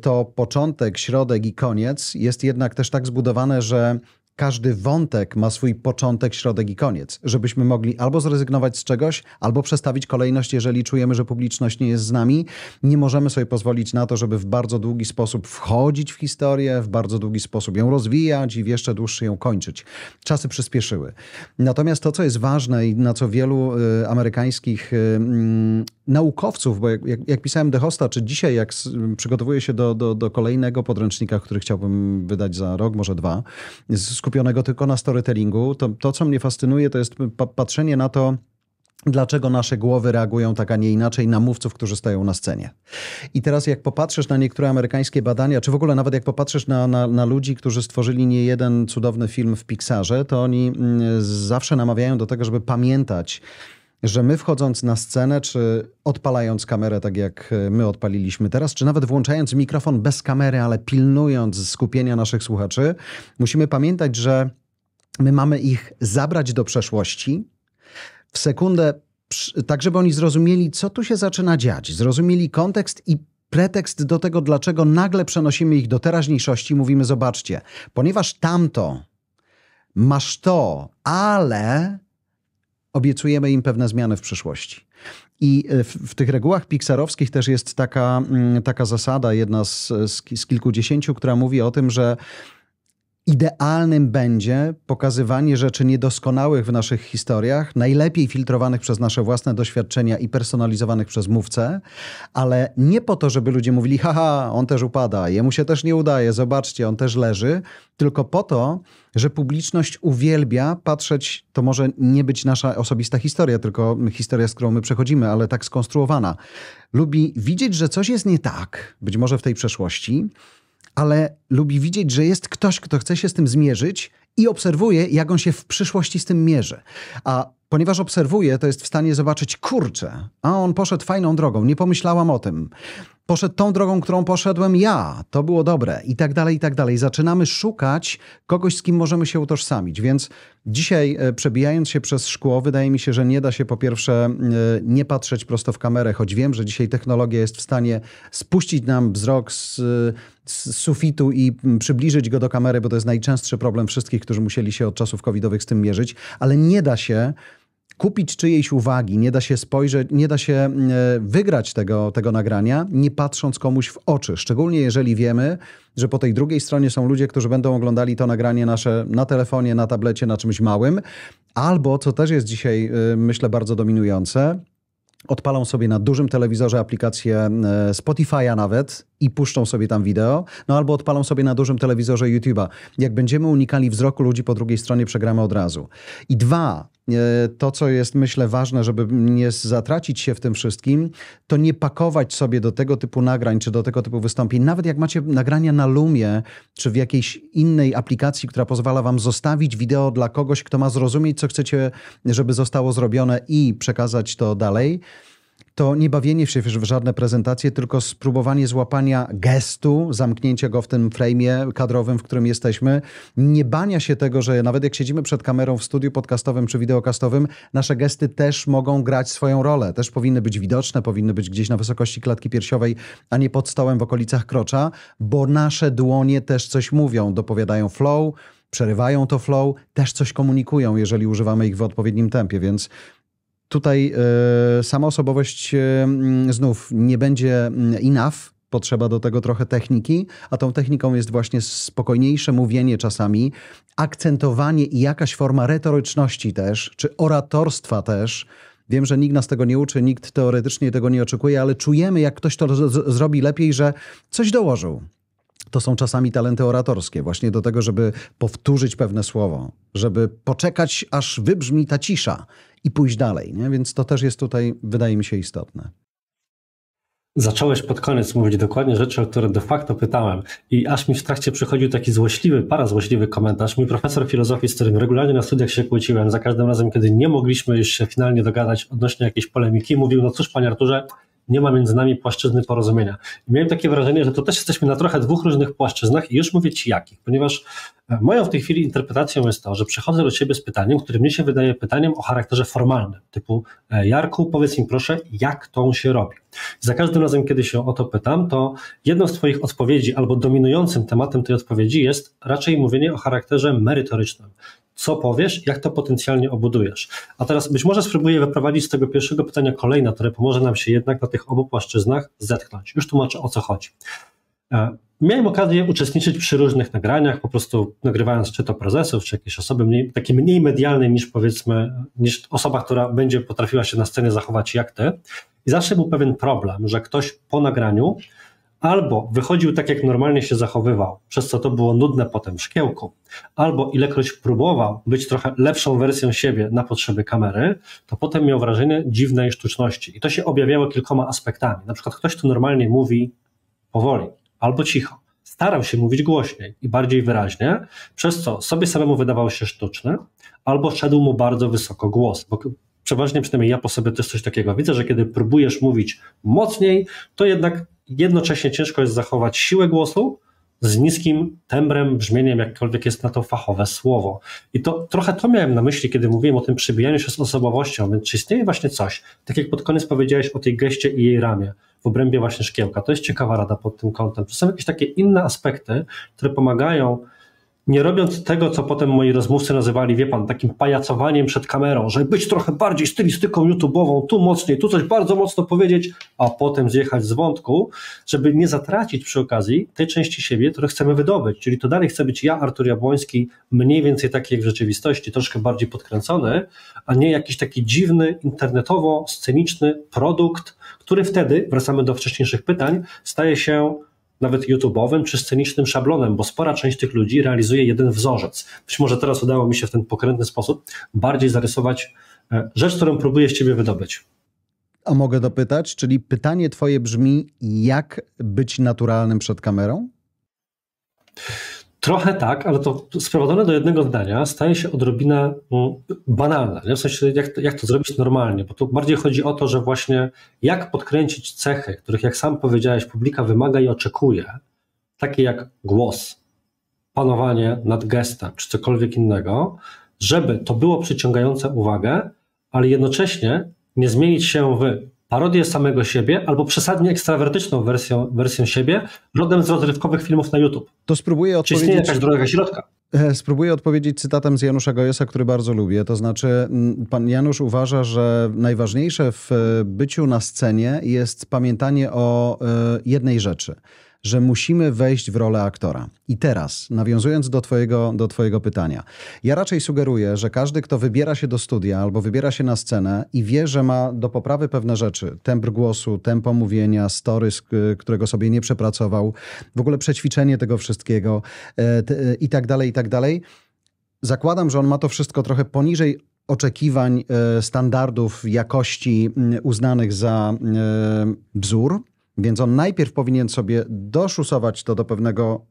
to początek, środek i koniec. Jest jednak też tak zbudowane, że każdy wątek ma swój początek, środek i koniec, żebyśmy mogli albo zrezygnować z czegoś, albo przestawić kolejność, jeżeli czujemy, że publiczność nie jest z nami. Nie możemy sobie pozwolić na to, żeby w bardzo długi sposób wchodzić w historię, w bardzo długi sposób ją rozwijać i w jeszcze dłuższy ją kończyć. Czasy przyspieszyły. Natomiast to, co jest ważne i na co wielu y, amerykańskich y, naukowców, bo jak, jak, jak pisałem The Hosta, czy dzisiaj, jak przygotowuję się do, do, do kolejnego podręcznika, który chciałbym wydać za rok, może dwa, skupionego tylko na storytellingu, to, to co mnie fascynuje, to jest patrzenie na to, dlaczego nasze głowy reagują tak, a nie inaczej na mówców, którzy stoją na scenie. I teraz jak popatrzysz na niektóre amerykańskie badania, czy w ogóle nawet jak popatrzysz na, na, na ludzi, którzy stworzyli nie jeden cudowny film w Pixarze, to oni mm, zawsze namawiają do tego, żeby pamiętać, że my wchodząc na scenę, czy odpalając kamerę, tak jak e, my odpaliliśmy teraz, czy nawet włączając mikrofon bez kamery, ale pilnując skupienia naszych słuchaczy, musimy pamiętać, że my mamy ich zabrać do przeszłości, w sekundę tak żeby oni zrozumieli, co tu się zaczyna dziać, zrozumieli kontekst i pretekst do tego, dlaczego nagle przenosimy ich do teraźniejszości, mówimy: Zobaczcie, ponieważ tamto, masz to, ale obiecujemy im pewne zmiany w przyszłości. I w, w, tych regułach pixarowskich też jest taka, mm, taka zasada, jedna z, z, z kilkudziesięciu, która mówi o tym, że idealnym będzie pokazywanie rzeczy niedoskonałych w naszych historiach, najlepiej filtrowanych przez nasze własne doświadczenia i personalizowanych przez mówcę, ale nie po to, żeby ludzie mówili, haha, on też upada, jemu się też nie udaje, zobaczcie, on też leży, tylko po to, że publiczność uwielbia patrzeć, to może nie być nasza osobista historia, tylko historia, z którą my przechodzimy, ale tak skonstruowana. Lubi widzieć, że coś jest nie tak, być może w tej przeszłości, ale lubi widzieć, że jest ktoś, kto chce się z tym zmierzyć i obserwuje, jak on się w przyszłości z tym mierzy. A ponieważ obserwuje, to jest w stanie zobaczyć, kurczę, a on poszedł fajną drogą, nie pomyślałam o tym poszedł tą drogą, którą poszedłem ja, to było dobre i tak dalej, i tak dalej. Zaczynamy szukać kogoś, z kim możemy się utożsamić. Więc dzisiaj, e, przebijając się przez szkło, wydaje mi się, że nie da się po pierwsze e, nie patrzeć prosto w kamerę, choć wiem, że dzisiaj technologia jest w stanie spuścić nam wzrok z, z sufitu i przybliżyć go do kamery, bo to jest najczęstszy problem wszystkich, którzy musieli się od czasów covidowych z tym mierzyć, ale nie da się kupić czyjejś uwagi, nie da się spojrzeć, nie da się e, wygrać tego, tego nagrania, nie patrząc komuś w oczy. Szczególnie jeżeli wiemy, że po tej drugiej stronie są ludzie, którzy będą oglądali to nagranie nasze na telefonie, na tablecie, na czymś małym, albo, co też jest dzisiaj, e, myślę, bardzo dominujące, odpalą sobie na dużym telewizorze aplikację e, Spotify'a nawet i puszczą sobie tam wideo, no albo odpalą sobie na dużym telewizorze YouTube'a. Jak będziemy unikali wzroku ludzi po drugiej stronie, przegramy od razu. I dwa, to co jest myślę ważne, żeby nie zatracić się w tym wszystkim, to nie pakować sobie do tego typu nagrań, czy do tego typu wystąpień, nawet jak macie nagrania na Lumie, czy w jakiejś innej aplikacji, która pozwala wam zostawić wideo dla kogoś, kto ma zrozumieć, co chcecie, żeby zostało zrobione i przekazać to dalej, to nie bawienie się w żadne prezentacje, tylko spróbowanie złapania gestu, zamknięcia go w tym frame'ie kadrowym, w którym jesteśmy, nie bania się tego, że nawet jak siedzimy przed kamerą w studiu podcastowym czy wideokastowym, nasze gesty też mogą grać swoją rolę, też powinny być widoczne, powinny być gdzieś na wysokości klatki piersiowej, a nie pod stołem w okolicach krocza, bo nasze dłonie też coś mówią, dopowiadają flow, przerywają to flow, też coś komunikują, jeżeli używamy ich w odpowiednim tempie, więc Tutaj y, sama osobowość y, znów nie będzie enough, potrzeba do tego trochę techniki, a tą techniką jest właśnie spokojniejsze mówienie czasami, akcentowanie i jakaś forma retoryczności też, czy oratorstwa też. Wiem, że nikt nas tego nie uczy, nikt teoretycznie tego nie oczekuje, ale czujemy, jak ktoś to zrobi lepiej, że coś dołożył. To są czasami talenty oratorskie, właśnie do tego, żeby powtórzyć pewne słowo, żeby poczekać, aż wybrzmi ta cisza i pójść dalej. Nie? Więc to też jest tutaj, wydaje mi się, istotne. Zacząłeś pod koniec mówić dokładnie rzeczy, o które de facto pytałem i aż mi w trakcie przychodził taki złośliwy, parazłośliwy komentarz. Mój profesor filozofii, z którym regularnie na studiach się kłóciłem, za każdym razem, kiedy nie mogliśmy już się finalnie dogadać odnośnie jakiejś polemiki, mówił, no cóż panie Arturze, nie ma między nami płaszczyzny porozumienia. I miałem takie wrażenie, że to też jesteśmy na trochę dwóch różnych płaszczyznach i już mówię Ci jakich, ponieważ e, moją w tej chwili interpretacją jest to, że przychodzę do Ciebie z pytaniem, które mnie się wydaje pytaniem o charakterze formalnym, typu e, Jarku, powiedz mi proszę, jak to się robi. Za każdym razem, kiedy się o to pytam, to jedną z Twoich odpowiedzi albo dominującym tematem tej odpowiedzi jest raczej mówienie o charakterze merytorycznym co powiesz, jak to potencjalnie obudujesz. A teraz być może spróbuję wyprowadzić z tego pierwszego pytania kolejne, które pomoże nam się jednak na tych obu płaszczyznach zetknąć. Już tłumaczę o co chodzi. E, miałem okazję uczestniczyć przy różnych nagraniach, po prostu nagrywając czy to prezesów, czy jakieś osoby mniej, takie mniej medialne niż powiedzmy, niż osoba, która będzie potrafiła się na scenie zachować jak ty. I zawsze był pewien problem, że ktoś po nagraniu albo wychodził tak, jak normalnie się zachowywał, przez co to było nudne potem w szkiełku, albo ilekroć próbował być trochę lepszą wersją siebie na potrzeby kamery, to potem miał wrażenie dziwnej sztuczności. I to się objawiało kilkoma aspektami. Na przykład ktoś tu normalnie mówi powoli albo cicho. Starał się mówić głośniej i bardziej wyraźnie, przez co sobie samemu wydawał się sztuczny, albo szedł mu bardzo wysoko głos, bo przeważnie przynajmniej ja po sobie też coś takiego widzę, że kiedy próbujesz mówić mocniej, to jednak jednocześnie ciężko jest zachować siłę głosu, z niskim tembrem, brzmieniem, jakkolwiek jest na to fachowe słowo. I to trochę to miałem na myśli, kiedy mówiłem o tym przybijaniu się z osobowością, więc czy istnieje właśnie coś, tak jak pod koniec powiedziałeś o tej geście i jej ramie, w obrębie właśnie szkiełka. To jest ciekawa rada pod tym kątem. Czy są jakieś takie inne aspekty, które pomagają nie robiąc tego, co potem moi rozmówcy nazywali, wie pan, takim pajacowaniem przed kamerą, żeby być trochę bardziej stylistyką YouTube'ową, tu mocniej, tu coś bardzo mocno powiedzieć, a potem zjechać z wątku, żeby nie zatracić przy okazji tej części siebie, które chcemy wydobyć. Czyli to dalej chce być ja, Artur Jabłoński, mniej więcej taki jak w rzeczywistości, troszkę bardziej podkręcony, a nie jakiś taki dziwny, internetowo-sceniczny produkt, który wtedy, wracamy do wcześniejszych pytań, staje się nawet YouTube'owym czy scenicznym szablonem, bo spora część tych ludzi realizuje jeden wzorzec. Być może teraz udało mi się w ten pokrętny sposób bardziej zarysować e, rzecz, którą próbuję z ciebie wydobyć. A mogę dopytać, czyli pytanie twoje brzmi, jak być naturalnym przed kamerą? Trochę tak, ale to sprowadzone do jednego zdania staje się odrobinę mm, banalne. Nie? W sensie, jak jak to zrobić normalnie, bo tu bardziej chodzi o to, że właśnie jak podkręcić cechy, których, jak sam powiedziałeś, publika wymaga i oczekuje, takie jak głos, panowanie nad gestem czy cokolwiek innego, żeby to było przyciągające uwagę, ale jednocześnie nie zmienić się w parodię samego siebie albo przesadnie ekstrawertyczną wersją, wersją siebie, rodem z rozrywkowych filmów na YouTube. To spróbuję Czy odpowiedzieć. istnieje jakaś droga środka? E, Spróbuję odpowiedzieć cytatem z Janusza Gojesa, który bardzo lubię. To znaczy, pan Janusz uważa, że najważniejsze w e, byciu na scenie jest pamiętanie o e, jednej rzeczy. Że musimy wejść w rolę aktora. I teraz, nawiązując do twojego, do twojego pytania, ja raczej sugeruję, że każdy, kto wybiera się do studia albo wybiera się na scenę i wie, że ma do poprawy pewne rzeczy, tembr głosu, tempo mówienia, story, którego sobie nie przepracował, w ogóle przećwiczenie tego wszystkiego e, te- i tak dalej, i tak dalej, zakładam, że on ma to wszystko trochę poniżej oczekiwań, e, standardów jakości uznanych za e, wzór, więc on najpierw powinien sobie doszusować to do pewnego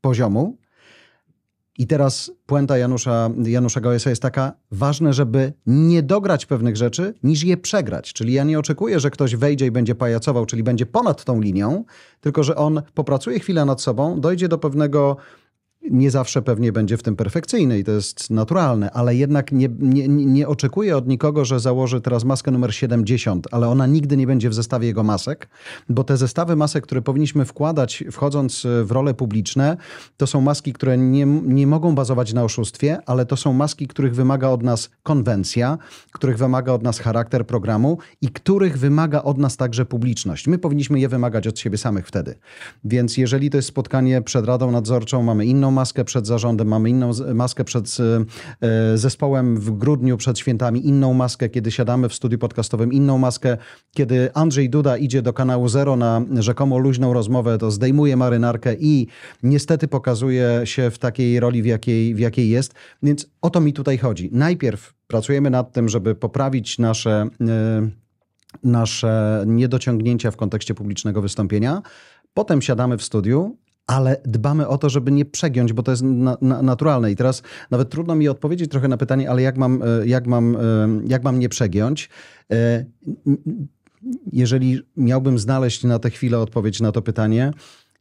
poziomu. I teraz puenta Janusza, Janusza Gałesa jest taka, ważne, żeby nie dograć pewnych rzeczy, niż je przegrać. Czyli ja nie oczekuję, że ktoś wejdzie i będzie pajacował, czyli będzie ponad tą linią, tylko że on popracuje chwilę nad sobą, dojdzie do pewnego nie zawsze pewnie będzie w tym perfekcyjny i to jest naturalne, ale jednak nie, nie, nie oczekuję od nikogo, że założy teraz maskę numer 70, ale ona nigdy nie będzie w zestawie jego masek, bo te zestawy masek, które powinniśmy wkładać wchodząc w role publiczne, to są maski, które nie, nie mogą bazować na oszustwie, ale to są maski, których wymaga od nas konwencja, których wymaga od nas charakter programu i których wymaga od nas także publiczność. My powinniśmy je wymagać od siebie samych wtedy. Więc jeżeli to jest spotkanie przed Radą Nadzorczą, mamy inną maskę przed zarządem, mamy inną maskę przed e, e, zespołem w grudniu, przed świętami, inną maskę, kiedy siadamy w studiu podcastowym, inną maskę, kiedy Andrzej Duda idzie do kanału Zero na rzekomo luźną rozmowę, to zdejmuje marynarkę i niestety pokazuje się w takiej roli, w jakiej, w jakiej jest. Więc o to mi tutaj chodzi. Najpierw pracujemy nad tym, żeby poprawić nasze. e, nasze niedociągnięcia w kontekście publicznego wystąpienia. Potem siadamy w studiu, ale dbamy o to, żeby nie przegiąć, bo to jest na, na, naturalne. I teraz nawet trudno mi odpowiedzieć trochę na pytanie, ale jak mam, e, jak mam, e, jak mam nie przegiąć? E, Jeżeli miałbym znaleźć na tę chwilę odpowiedź na to pytanie,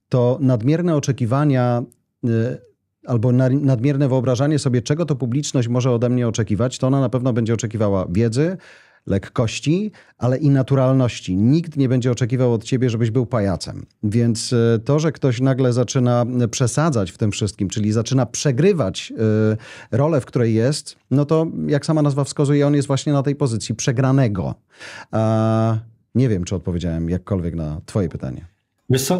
to nadmierne oczekiwania albo na- nadmierne wyobrażanie sobie, czego to publiczność może ode mnie oczekiwać, to ona na pewno będzie oczekiwała wiedzy, lekkości, ale i naturalności. Nikt nie będzie oczekiwał od ciebie, żebyś był pajacem. Więc e, to, że ktoś nagle zaczyna przesadzać w tym wszystkim, czyli zaczyna przegrywać e, rolę, w której jest, no to jak sama nazwa wskazuje, on jest właśnie na tej pozycji przegranego. A nie wiem, czy odpowiedziałem jakkolwiek na twoje pytanie.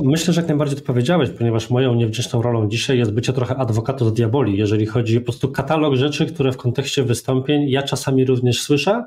Myślę, że jak najbardziej to powiedziałeś, ponieważ moją niewdzięczną rolą dzisiaj jest bycie trochę adwokatem do diaboli, jeżeli chodzi o po prostu katalog rzeczy, które w kontekście wystąpień ja czasami również słyszę,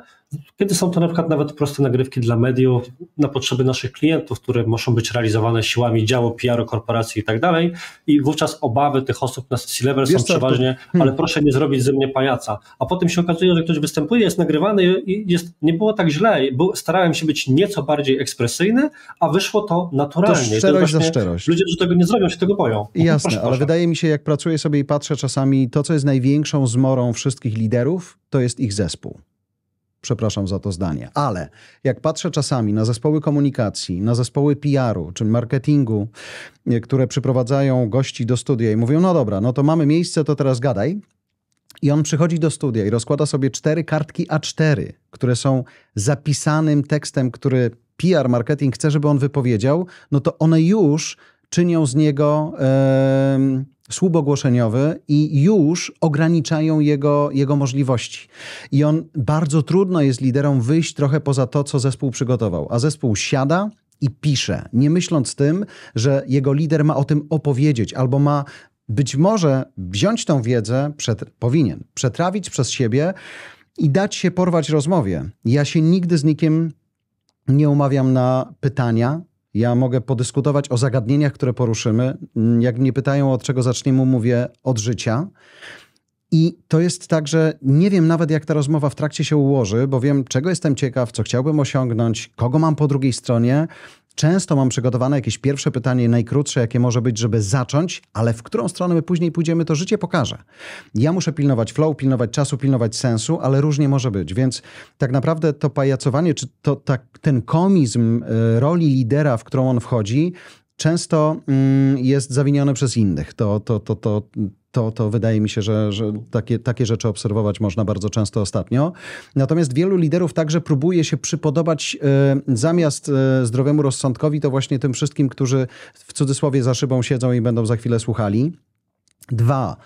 kiedy są to na przykład nawet proste nagrywki dla mediów na potrzeby naszych klientów, które muszą być realizowane siłami działu PR-u, korporacji i tak dalej i wówczas obawy tych osób na C-level są przeważnie, ale proszę nie zrobić ze mnie pajaca. A potem się okazuje, że ktoś występuje, jest nagrywany i jest, nie było tak źle, był, starałem się być nieco bardziej ekspresyjny, a wyszło to naturalnie. To szczerość za właśnie- szczerość. Ludzie, że tego nie zrobią, się tego boją. Jasne, Proszę, ale proszę. wydaje mi się, jak pracuję sobie i patrzę czasami, to, co jest największą zmorą wszystkich liderów, to jest ich zespół. Przepraszam za to zdanie. Ale jak patrzę czasami na zespoły komunikacji, na zespoły PR-u czy marketingu, e, które przyprowadzają gości do studia i mówią: No dobra, no to mamy miejsce, to teraz gadaj. I on przychodzi do studia i rozkłada sobie cztery kartki A4, które są zapisanym tekstem, który PR, marketing chce, żeby on wypowiedział, no to one już czynią z niego e, słup ogłoszeniowy i już ograniczają jego, jego możliwości. I on bardzo trudno jest liderom wyjść trochę poza to, co zespół przygotował. A zespół siada i pisze, nie myśląc tym, że jego lider ma o tym opowiedzieć albo ma być może wziąć tą wiedzę, przed, powinien przetrawić przez siebie i dać się porwać rozmowie. Ja się nigdy z nikim nie umawiam na pytania. Ja mogę podyskutować o zagadnieniach, które poruszymy. Jak mnie pytają, od czego zaczniemy, mówię od życia. I to jest tak, że nie wiem nawet, jak ta rozmowa w trakcie się ułoży, bo wiem, czego jestem ciekaw, co chciałbym osiągnąć, kogo mam po drugiej stronie, Często mam przygotowane jakieś pierwsze pytanie, najkrótsze, jakie może być, żeby zacząć, ale w którą stronę my później pójdziemy, to życie pokaże. Ja muszę pilnować flow, pilnować czasu, pilnować sensu, ale różnie może być. Więc tak naprawdę to pajacowanie, czy to, tak, ten komizm e, roli lidera, w którą on wchodzi, często mm, jest zawinione przez innych. To, to, to, to, to, to wydaje mi się, że, że takie, takie rzeczy obserwować można bardzo często ostatnio. Natomiast wielu liderów także próbuje się przypodobać y, zamiast y, zdrowemu rozsądkowi, to właśnie tym wszystkim, którzy w cudzysłowie za szybą siedzą i będą za chwilę słuchali. Dwa,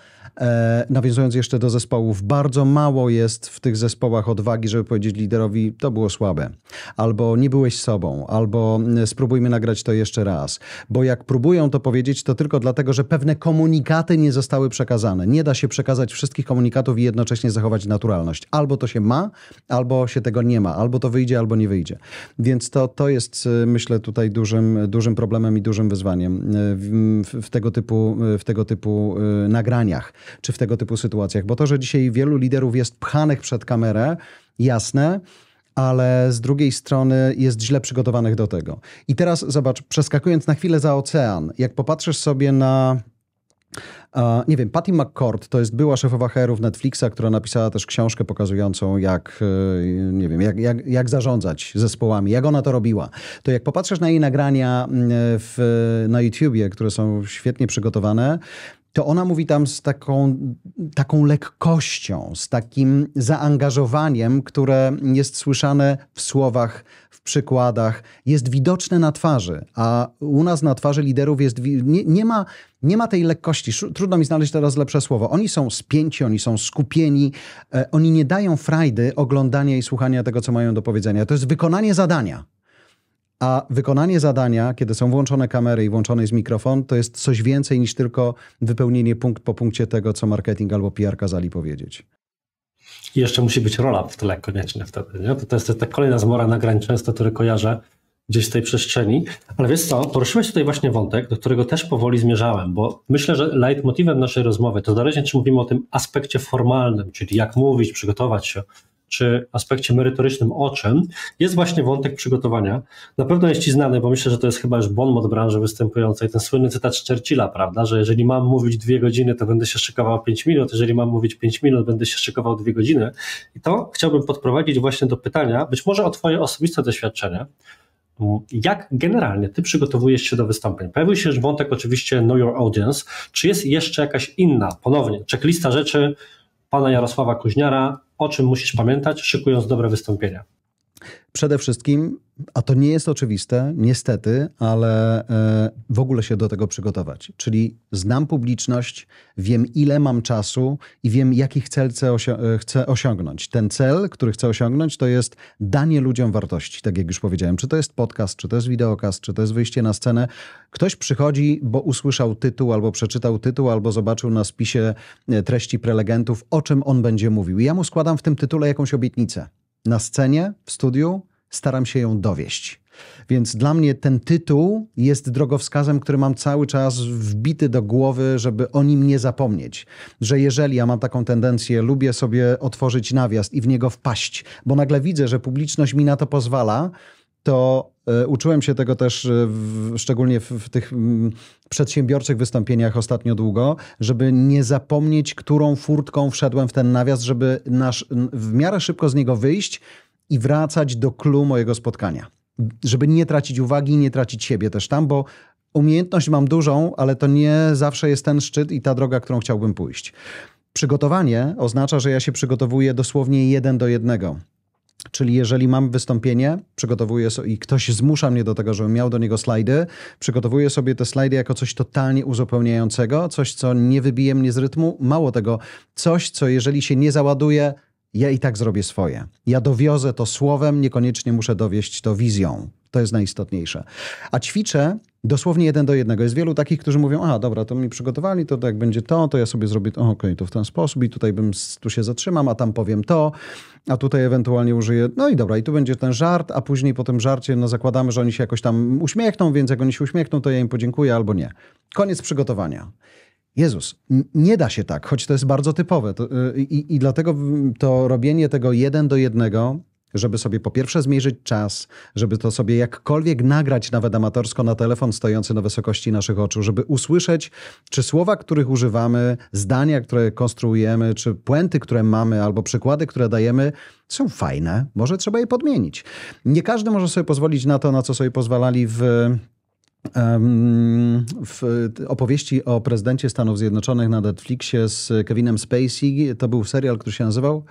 E, nawiązując jeszcze do zespołów, bardzo mało jest w tych zespołach odwagi, żeby powiedzieć liderowi, to było słabe, albo nie byłeś sobą, albo mm, spróbujmy nagrać to jeszcze raz. Bo jak próbują to powiedzieć, to tylko dlatego, że pewne komunikaty nie zostały przekazane. Nie da się przekazać wszystkich komunikatów i jednocześnie zachować naturalność. Albo to się ma, albo się tego nie ma, albo to wyjdzie, albo nie wyjdzie. Więc to, to jest, y, myślę, tutaj dużym, dużym problemem i dużym wyzwaniem y, w, w tego typu, y, w tego typu nagraniach czy w tego typu sytuacjach. Bo to, że dzisiaj wielu liderów jest pchanych przed kamerę, jasne, ale z drugiej strony jest źle przygotowanych do tego. I teraz zobacz, przeskakując na chwilę za ocean, jak popatrzysz sobie na nie wiem, Patty McCord to jest była szefowa HR-ów Netflixa, która napisała też książkę pokazującą, jak, e, nie wiem, jak, jak, jak zarządzać zespołami, jak ona to robiła. To jak popatrzysz na jej nagrania w, na YouTubie, które są świetnie przygotowane, to ona mówi tam z taką, taką lekkością, z takim zaangażowaniem, które jest słyszane w słowach, w przykładach, jest widoczne na twarzy, a u nas na twarzy liderów jest, nie, nie ma, nie ma tej lekkości. Trudno mi znaleźć teraz lepsze słowo. Oni są spięci, oni są skupieni, e, oni nie dają frajdy oglądania i słuchania tego, co mają do powiedzenia. To jest wykonanie zadania. A wykonanie zadania, kiedy są włączone kamery i włączony jest mikrofon, to jest coś więcej niż tylko wypełnienie punkt po punkcie tego, co marketing albo PR kazali powiedzieć. I jeszcze musi być rola w tyle koniecznie wtedy. Nie? To, to jest ta kolejna zmora nagrań często, które kojarzę gdzieś z tej przestrzeni. Ale wiesz co, poruszyłeś tutaj właśnie wątek, do którego też powoli zmierzałem, bo myślę, że leitmotywem naszej rozmowy, to zależnie czy mówimy o tym aspekcie formalnym, czyli jak mówić, przygotować się, czy aspekcie merytorycznym o czym, jest właśnie wątek przygotowania. Na pewno jest Ci znany, bo myślę, że to jest chyba już bon mot branży występującej, ten słynny cytat Churchilla, prawda, że jeżeli mam mówić dwie godziny, to będę się szykował pięć minut, jeżeli mam mówić pięć minut, będę się szykował dwie godziny. I to chciałbym podprowadzić właśnie do pytania, być może o Twoje osobiste doświadczenie, jak generalnie ty przygotowujesz się do wystąpień? Pojawił się już wątek oczywiście Know Your Audience. Czy jest jeszcze jakaś inna, ponownie, checklista rzeczy pana Jarosława Kuźniara, o czym musisz pamiętać, szykując dobre wystąpienia? Przede wszystkim, a to nie jest oczywiste, niestety, ale e, w ogóle się do tego przygotować. Czyli znam publiczność, wiem ile mam czasu i wiem jaki cel e, chcę osiągnąć. Ten cel, który chcę osiągnąć, to jest danie ludziom wartości, tak jak już powiedziałem. Czy to jest podcast, czy to jest wideokast, czy to jest wyjście na scenę. Ktoś przychodzi, bo usłyszał tytuł, albo przeczytał tytuł, albo zobaczył na spisie e, treści prelegentów, o czym on będzie mówił. I ja mu składam w tym tytule jakąś obietnicę na scenie, w studiu, staram się ją dowieść. Więc dla mnie ten tytuł jest drogowskazem, który mam cały czas wbity do głowy, żeby o nim nie zapomnieć. Że jeżeli ja mam taką tendencję, lubię sobie otworzyć nawias i w niego wpaść, bo nagle widzę, że publiczność mi na to pozwala, to uczyłem się tego też e, w, szczególnie w, w tych mm, przedsiębiorczych wystąpieniach ostatnio długo, żeby nie zapomnieć, którą furtką wszedłem w ten nawias, żeby nasz, w miarę szybko z niego wyjść i wracać do clue mojego spotkania. Żeby nie tracić uwagi, nie tracić siebie też tam, bo umiejętność mam dużą, ale to nie zawsze jest ten szczyt i ta droga, którą chciałbym pójść. Przygotowanie oznacza, że ja się przygotowuję dosłownie jeden do jednego. Czyli jeżeli mam wystąpienie, przygotowuję sobie i ktoś zmusza mnie do tego, żebym miał do niego slajdy, przygotowuję sobie te slajdy jako coś totalnie uzupełniającego, coś, co nie wybije mnie z rytmu. Mało tego, coś, co jeżeli się nie załaduje, ja i tak zrobię swoje. Ja dowiozę to słowem, niekoniecznie muszę dowieść to wizją. To jest najistotniejsze. A ćwiczę dosłownie jeden do jednego. Jest wielu takich, którzy mówią, a dobra, to mi przygotowali, to jak będzie to, to ja sobie zrobię, okej, okay, to w ten sposób i tutaj bym, tu się zatrzymam, a tam powiem to, a tutaj ewentualnie użyję, no i dobra, i tu będzie ten żart, a później po tym żarcie, no zakładamy, że oni się jakoś tam uśmiechną, więc jak oni się uśmiechną, to ja im podziękuję albo nie. Koniec przygotowania. Jezus, nie da się tak, choć to jest bardzo typowe. To, y, I dlatego to robienie tego jeden do jednego żeby sobie po pierwsze zmierzyć czas, żeby to sobie jakkolwiek nagrać nawet amatorsko na telefon stojący na wysokości naszych oczu, żeby usłyszeć, czy słowa, których używamy, zdania, które konstruujemy, czy puenty, które mamy, albo przykłady, które dajemy, są fajne. Może trzeba je podmienić. Nie każdy może sobie pozwolić na to, na co sobie pozwalali w w opowieści o prezydencie Stanów Zjednoczonych na Netflixie z Kevinem Spacey. To był serial, który się nazywał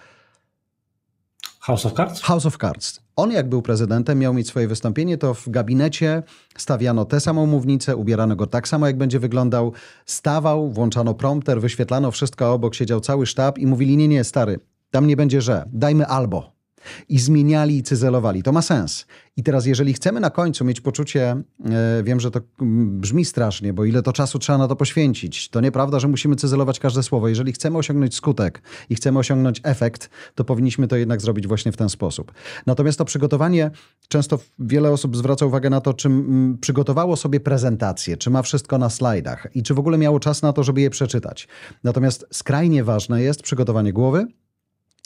House of Cards? House of Cards. On jak był prezydentem, miał mieć swoje wystąpienie, to w gabinecie stawiano tę samą mównicę, ubierano go tak samo, jak będzie wyglądał, stawał, włączano prompter, wyświetlano wszystko obok, siedział cały sztab i mówili, nie, nie, stary, tam nie będzie że, dajmy albo i zmieniali i cyzelowali. To ma sens. I teraz, jeżeli chcemy na końcu mieć poczucie, e, wiem, że to brzmi strasznie, bo ile to czasu trzeba na to poświęcić, to nieprawda, że musimy cyzelować każde słowo. Jeżeli chcemy osiągnąć skutek i chcemy osiągnąć efekt, to powinniśmy to jednak zrobić właśnie w ten sposób. Natomiast to przygotowanie, często wiele osób zwraca uwagę na to, czy przygotowało sobie prezentację, czy ma wszystko na slajdach i czy w ogóle miało czas na to, żeby je przeczytać. Natomiast skrajnie ważne jest przygotowanie głowy,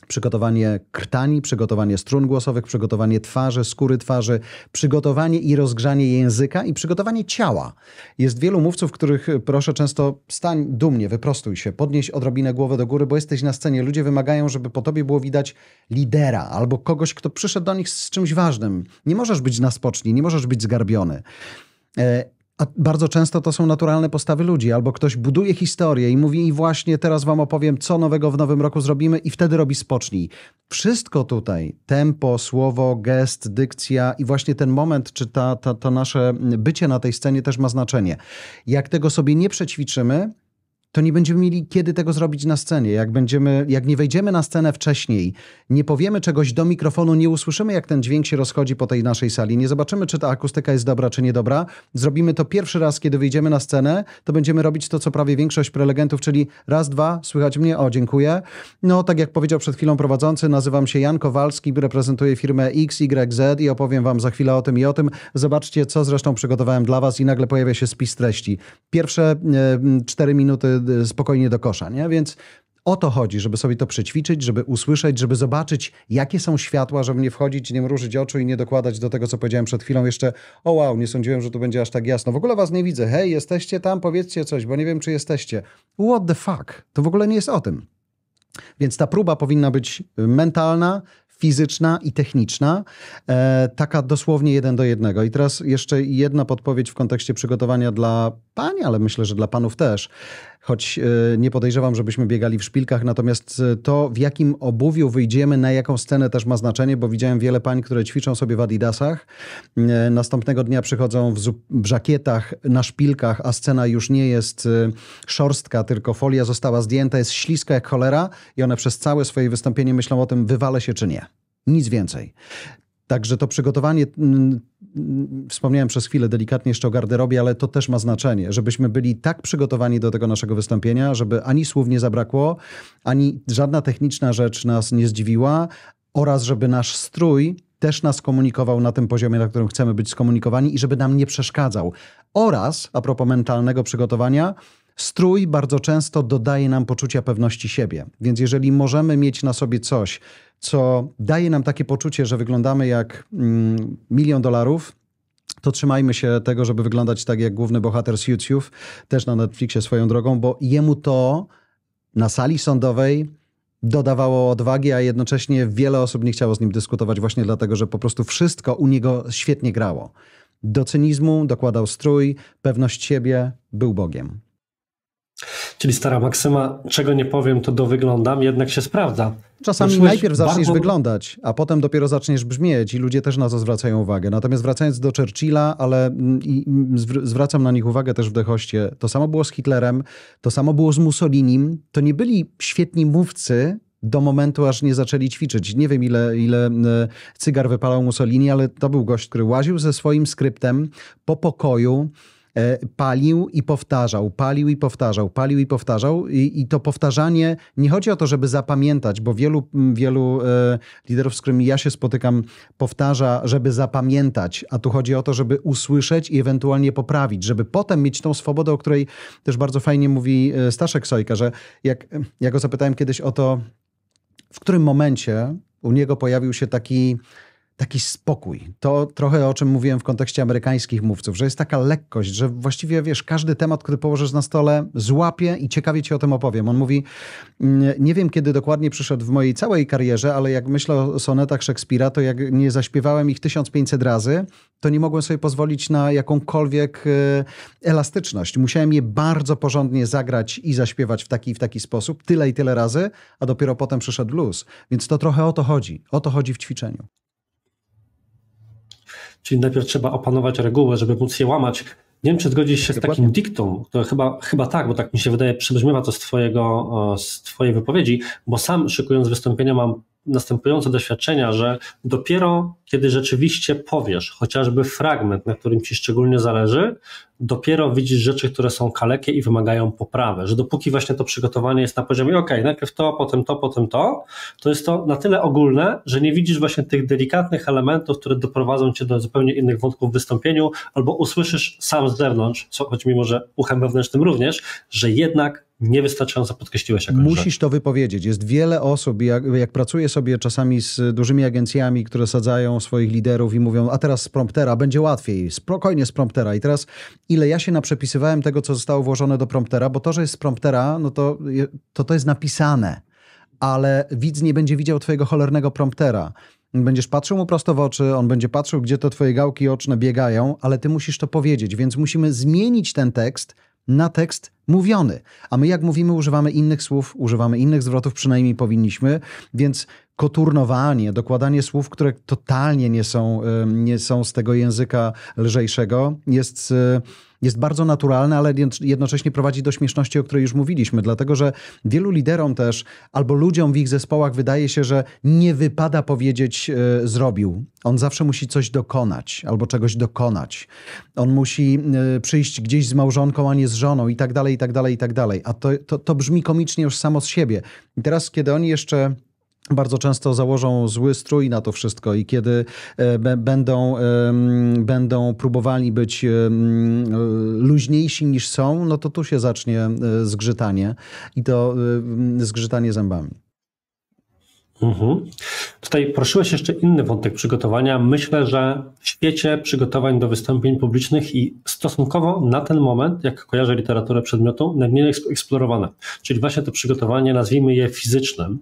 przygotowanie krtani, przygotowanie strun głosowych, przygotowanie twarzy, skóry twarzy, przygotowanie i rozgrzanie języka i przygotowanie ciała. Jest wielu mówców, których proszę często stań dumnie, wyprostuj się, podnieś odrobinę głowę do góry, bo jesteś na scenie. Ludzie wymagają, żeby po tobie było widać lidera albo kogoś, kto przyszedł do nich z czymś ważnym. Nie możesz być na spocznij, nie możesz być zgarbiony. A bardzo często to są naturalne postawy ludzi, albo ktoś buduje historię i mówi, i właśnie teraz wam opowiem, co nowego w nowym roku zrobimy, i wtedy robi spocznij. Wszystko tutaj, tempo, słowo, gest, dykcja i właśnie ten moment, czy ta, ta, to nasze bycie na tej scenie też ma znaczenie. Jak tego sobie nie przećwiczymy, to nie będziemy mieli kiedy tego zrobić na scenie. Jak, będziemy, jak nie wejdziemy na scenę wcześniej, nie powiemy czegoś do mikrofonu, nie usłyszymy, jak ten dźwięk się rozchodzi po tej naszej sali, nie zobaczymy, czy ta akustyka jest dobra, czy niedobra, zrobimy to pierwszy raz, kiedy wyjdziemy na scenę, to będziemy robić to, co prawie większość prelegentów, czyli raz, dwa, słychać mnie, o, dziękuję. No, tak jak powiedział przed chwilą prowadzący, nazywam się Jan Kowalski, reprezentuję firmę XYZ i opowiem wam za chwilę o tym i o tym. Zobaczcie, co zresztą przygotowałem dla was i nagle pojawia się spis treści. Pierwsze e, cztery minuty spokojnie do kosza, nie? Więc o to chodzi, żeby sobie to przećwiczyć, żeby usłyszeć, żeby zobaczyć, jakie są światła, żeby nie wchodzić, nie mrużyć oczu i nie dokładać do tego, co powiedziałem przed chwilą jeszcze, o wow, nie sądziłem, że tu będzie aż tak jasno. W ogóle was nie widzę. Hej, jesteście tam? Powiedzcie coś, bo nie wiem, czy jesteście. What the fuck? To w ogóle nie jest o tym. Więc ta próba powinna być mentalna, fizyczna i techniczna, e, taka dosłownie jeden do jednego. I teraz jeszcze jedna podpowiedź w kontekście przygotowania dla pań, ale myślę, że dla panów też choć e, nie podejrzewam, żebyśmy biegali w szpilkach, natomiast e, to, w jakim obuwiu wyjdziemy, na jaką scenę też ma znaczenie, bo widziałem wiele pań, które ćwiczą sobie w adidasach, e, następnego dnia przychodzą w, w żakietach, na szpilkach, a scena już nie jest szorstka, tylko folia została zdjęta, jest śliska jak cholera i one przez całe swoje wystąpienie myślą o tym, wywalę się czy nie. Nic więcej. Także to przygotowanie, mm, mm, wspomniałem przez chwilę delikatnie jeszcze o garderobie, ale to też ma znaczenie, żebyśmy byli tak przygotowani do tego naszego wystąpienia, żeby ani słów nie zabrakło, ani żadna techniczna rzecz nas nie zdziwiła, oraz żeby nasz strój też nas komunikował na tym poziomie, na którym chcemy być skomunikowani i żeby nam nie przeszkadzał. Oraz, a propos mentalnego przygotowania, Strój bardzo często dodaje nam poczucia pewności siebie. Więc jeżeli możemy mieć na sobie coś, co daje nam takie poczucie, że wyglądamy jak mm, milion dolarów, to trzymajmy się tego, żeby wyglądać tak jak główny bohater z YouTube, też na Netflixie swoją drogą, bo jemu to na sali sądowej dodawało odwagi, a jednocześnie wiele osób nie chciało z nim dyskutować właśnie dlatego, że po prostu wszystko u niego świetnie grało. Do cynizmu dokładał strój, pewność siebie, był Bogiem. Czyli stara maksyma, czego nie powiem, to dowyglądam, jednak się sprawdza. Czasami najpierw zaczniesz bardzo... wyglądać, a potem dopiero zaczniesz brzmieć i ludzie też na to zwracają uwagę. Natomiast wracając do Churchilla, ale zwracam na nich uwagę też w Dehoście, to samo było z Hitlerem, to samo było z Mussolinim. To nie byli świetni mówcy, do momentu, aż nie zaczęli ćwiczyć. Nie wiem, ile, ile e, cygar wypalał Mussolini, ale to był gość, który łaził ze swoim skryptem po pokoju, palił i powtarzał, palił i powtarzał, palił i powtarzał. I, i to powtarzanie nie chodzi o to, żeby zapamiętać, bo wielu, wielu e, liderów, z którymi ja się spotykam, powtarza, żeby zapamiętać, a tu chodzi o to, żeby usłyszeć i ewentualnie poprawić, żeby potem mieć tą swobodę, o której też bardzo fajnie mówi e, Staszek Sojka, że jak ja go zapytałem kiedyś o to, w którym momencie u niego pojawił się taki taki spokój. To trochę o czym mówiłem w kontekście amerykańskich mówców, że jest taka lekkość, że właściwie wiesz, każdy temat, który położysz na stole, złapie i ciekawie ci o tym opowiem. On mówi, mm, nie wiem kiedy dokładnie przyszedł w mojej całej karierze, ale jak myślę o sonetach Szekspira, to jak nie zaśpiewałem ich 1500 razy, to nie mogłem sobie pozwolić na jakąkolwiek e, elastyczność. Musiałem je bardzo porządnie zagrać i zaśpiewać w taki w taki sposób, tyle i tyle razy, a dopiero potem przyszedł luz. Więc to trochę o to chodzi. O to chodzi w ćwiczeniu. Czyli najpierw trzeba opanować reguły, żeby móc je łamać. Nie wiem, czy zgodzisz się z takim diktum. To chyba, chyba tak, bo tak mi się wydaje, przebrzmiewa to z, twojego, z Twojej wypowiedzi, bo sam szykując wystąpienie mam następujące doświadczenia, że dopiero kiedy rzeczywiście powiesz chociażby fragment, na którym ci szczególnie zależy, dopiero widzisz rzeczy, które są kalekie i wymagają poprawy. Że dopóki właśnie to przygotowanie jest na poziomie, ok, najpierw to, potem to, potem to, to jest to na tyle ogólne, że nie widzisz właśnie tych delikatnych elementów, które doprowadzą cię do zupełnie innych wątków w wystąpieniu, albo usłyszysz sam z zewnątrz, co, choć mimo, że uchem wewnętrznym również, że jednak niewystarczająco podkreśliłeś jakoś. Musisz rzecz. to wypowiedzieć. Jest wiele osób, jak, jak pracuję sobie czasami z dużymi agencjami, które sadzają swoich liderów i mówią, a teraz z promptera będzie łatwiej, spokojnie z promptera. I teraz ile ja się naprzepisywałem tego, co zostało włożone do promptera, bo to, że jest z promptera, no to to, to jest napisane, ale widz nie będzie widział twojego cholernego promptera. Będziesz patrzył mu prosto w oczy, on będzie patrzył, gdzie to twoje gałki oczne biegają, ale ty musisz to powiedzieć, więc musimy zmienić ten tekst na tekst mówiony. A my jak mówimy, używamy innych słów, używamy innych zwrotów, przynajmniej powinniśmy, więc koturnowanie, dokładanie słów, które totalnie nie są, nie są z tego języka lżejszego, jest, e, jest bardzo naturalne, ale jednocześnie prowadzi do śmieszności, o której już mówiliśmy, dlatego że wielu liderom też albo ludziom w ich zespołach wydaje się, że nie wypada powiedzieć e, zrobił. On zawsze musi coś dokonać albo czegoś dokonać. On musi e, przyjść gdzieś z małżonką, a nie z żoną i tak dalej, i tak dalej, i tak dalej. A to, to, to brzmi komicznie już samo z siebie. I teraz, kiedy oni jeszcze bardzo często założą zły strój na to wszystko i kiedy e, będą, będą próbowali być luźniejsi niż są, no to tu się zacznie e, zgrzytanie i to zgrzytanie zębami. Mhm. Tutaj poruszyłeś jeszcze inny wątek przygotowania. Myślę, że w świecie przygotowań do wystąpień publicznych i stosunkowo na ten moment, jak kojarzę literaturę przedmiotu, najmniej eksplorowane. Czyli właśnie to przygotowanie, nazwijmy je fizycznym.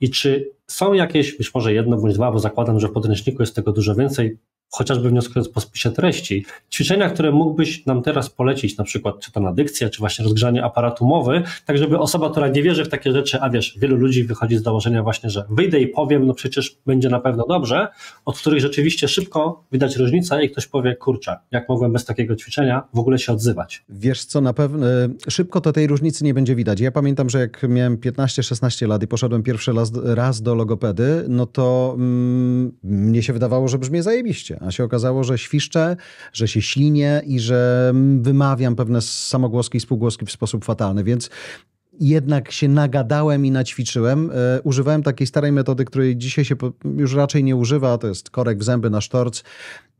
I czy są jakieś, być może jedno bądź dwa, bo zakładam, że w podręczniku jest tego dużo więcej, chociażby wnioskując po spisie treści, ćwiczenia, które mógłbyś nam teraz polecić, na przykład czy to na dykcję, czy właśnie rozgrzanie aparatu mowy, tak żeby osoba, która nie wierzy w takie rzeczy, a wiesz, wielu ludzi wychodzi z założenia właśnie, że wyjdę i powiem, no przecież będzie na pewno dobrze, od których rzeczywiście szybko widać różnicę i ktoś powie, kurczę, jak mogłem bez takiego ćwiczenia w ogóle się odzywać? Wiesz co, na pewno szybko to tej różnicy nie będzie widać. Ja pamiętam, że jak miałem 15-16 lat i poszedłem pierwszy raz, raz do logopedy, no to mm, mnie się wydawało, że brzmi zajebiście a się okazało, że świszczę, że się ślinię i że wymawiam pewne samogłoski i spółgłoski w sposób fatalny, więc jednak się nagadałem i naćwiczyłem. E, używałem takiej starej metody, której dzisiaj się już raczej nie używa, to jest korek w zęby na sztorc.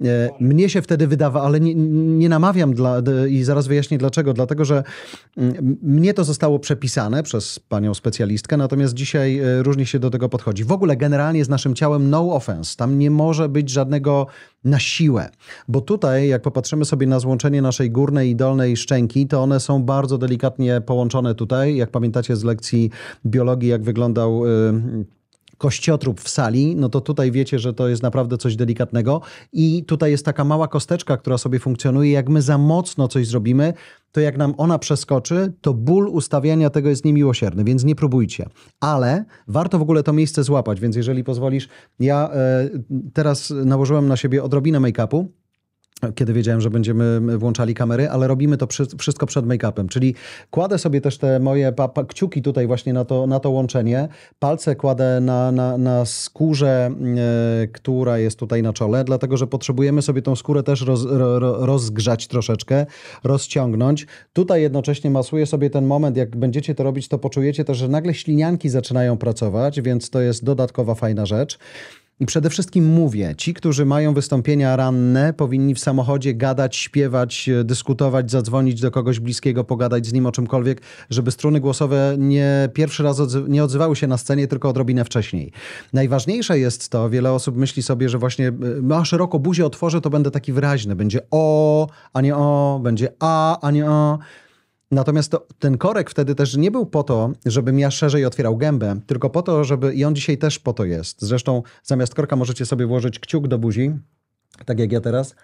E, mnie się wtedy wydawa, ale nie, nie namawiam dla, i zaraz wyjaśnię dlaczego. Dlatego, że mnie to zostało przepisane przez panią specjalistkę, natomiast dzisiaj e, różnie się do tego podchodzi. W ogóle generalnie z naszym ciałem no offense. Tam nie może być żadnego na siłę. Bo tutaj, jak popatrzymy sobie na złączenie naszej górnej i dolnej szczęki, to one są bardzo delikatnie połączone tutaj. Jak pamiętacie z lekcji biologii, jak wyglądał. Yy, kościotrup w sali, no to tutaj wiecie, że to jest naprawdę coś delikatnego. I tutaj jest taka mała kosteczka, która sobie funkcjonuje. Jak my za mocno coś zrobimy, to jak nam ona przeskoczy, to ból ustawiania tego jest niemiłosierny, więc nie próbujcie. Ale warto w ogóle to miejsce złapać, więc jeżeli pozwolisz, ja e, teraz nałożyłem na siebie odrobinę make-upu kiedy wiedziałem, że będziemy włączali kamery, ale robimy to przy, wszystko przed make-upem, czyli kładę sobie też te moje kciuki tutaj właśnie na to, na to łączenie, palce kładę na, na, na skórze, e, która jest tutaj na czole, dlatego, że potrzebujemy sobie tą skórę też roz, ro, rozgrzać troszeczkę, rozciągnąć. Tutaj jednocześnie masuję sobie ten moment, jak będziecie to robić, to poczujecie też, że nagle ślinianki zaczynają pracować, więc to jest dodatkowa fajna rzecz. I przede wszystkim mówię, ci, którzy mają wystąpienia ranne, powinni w samochodzie gadać, śpiewać, e, dyskutować, zadzwonić do kogoś bliskiego, pogadać z nim o czymkolwiek, żeby struny głosowe nie pierwszy raz odzy nie odzywały się na scenie, tylko odrobinę wcześniej. Najważniejsze jest to, wiele osób myśli sobie, że właśnie ma e, szeroko buzię otworzę, to będę taki wyraźny. Będzie o, a nie o, będzie a, a nie o. Natomiast to, ten korek wtedy też nie był po to, żebym ja szerzej otwierał gębę, tylko po to, żeby, i on dzisiaj też po to jest. Zresztą zamiast korka możecie sobie włożyć kciuk do buzi, tak jak ja teraz,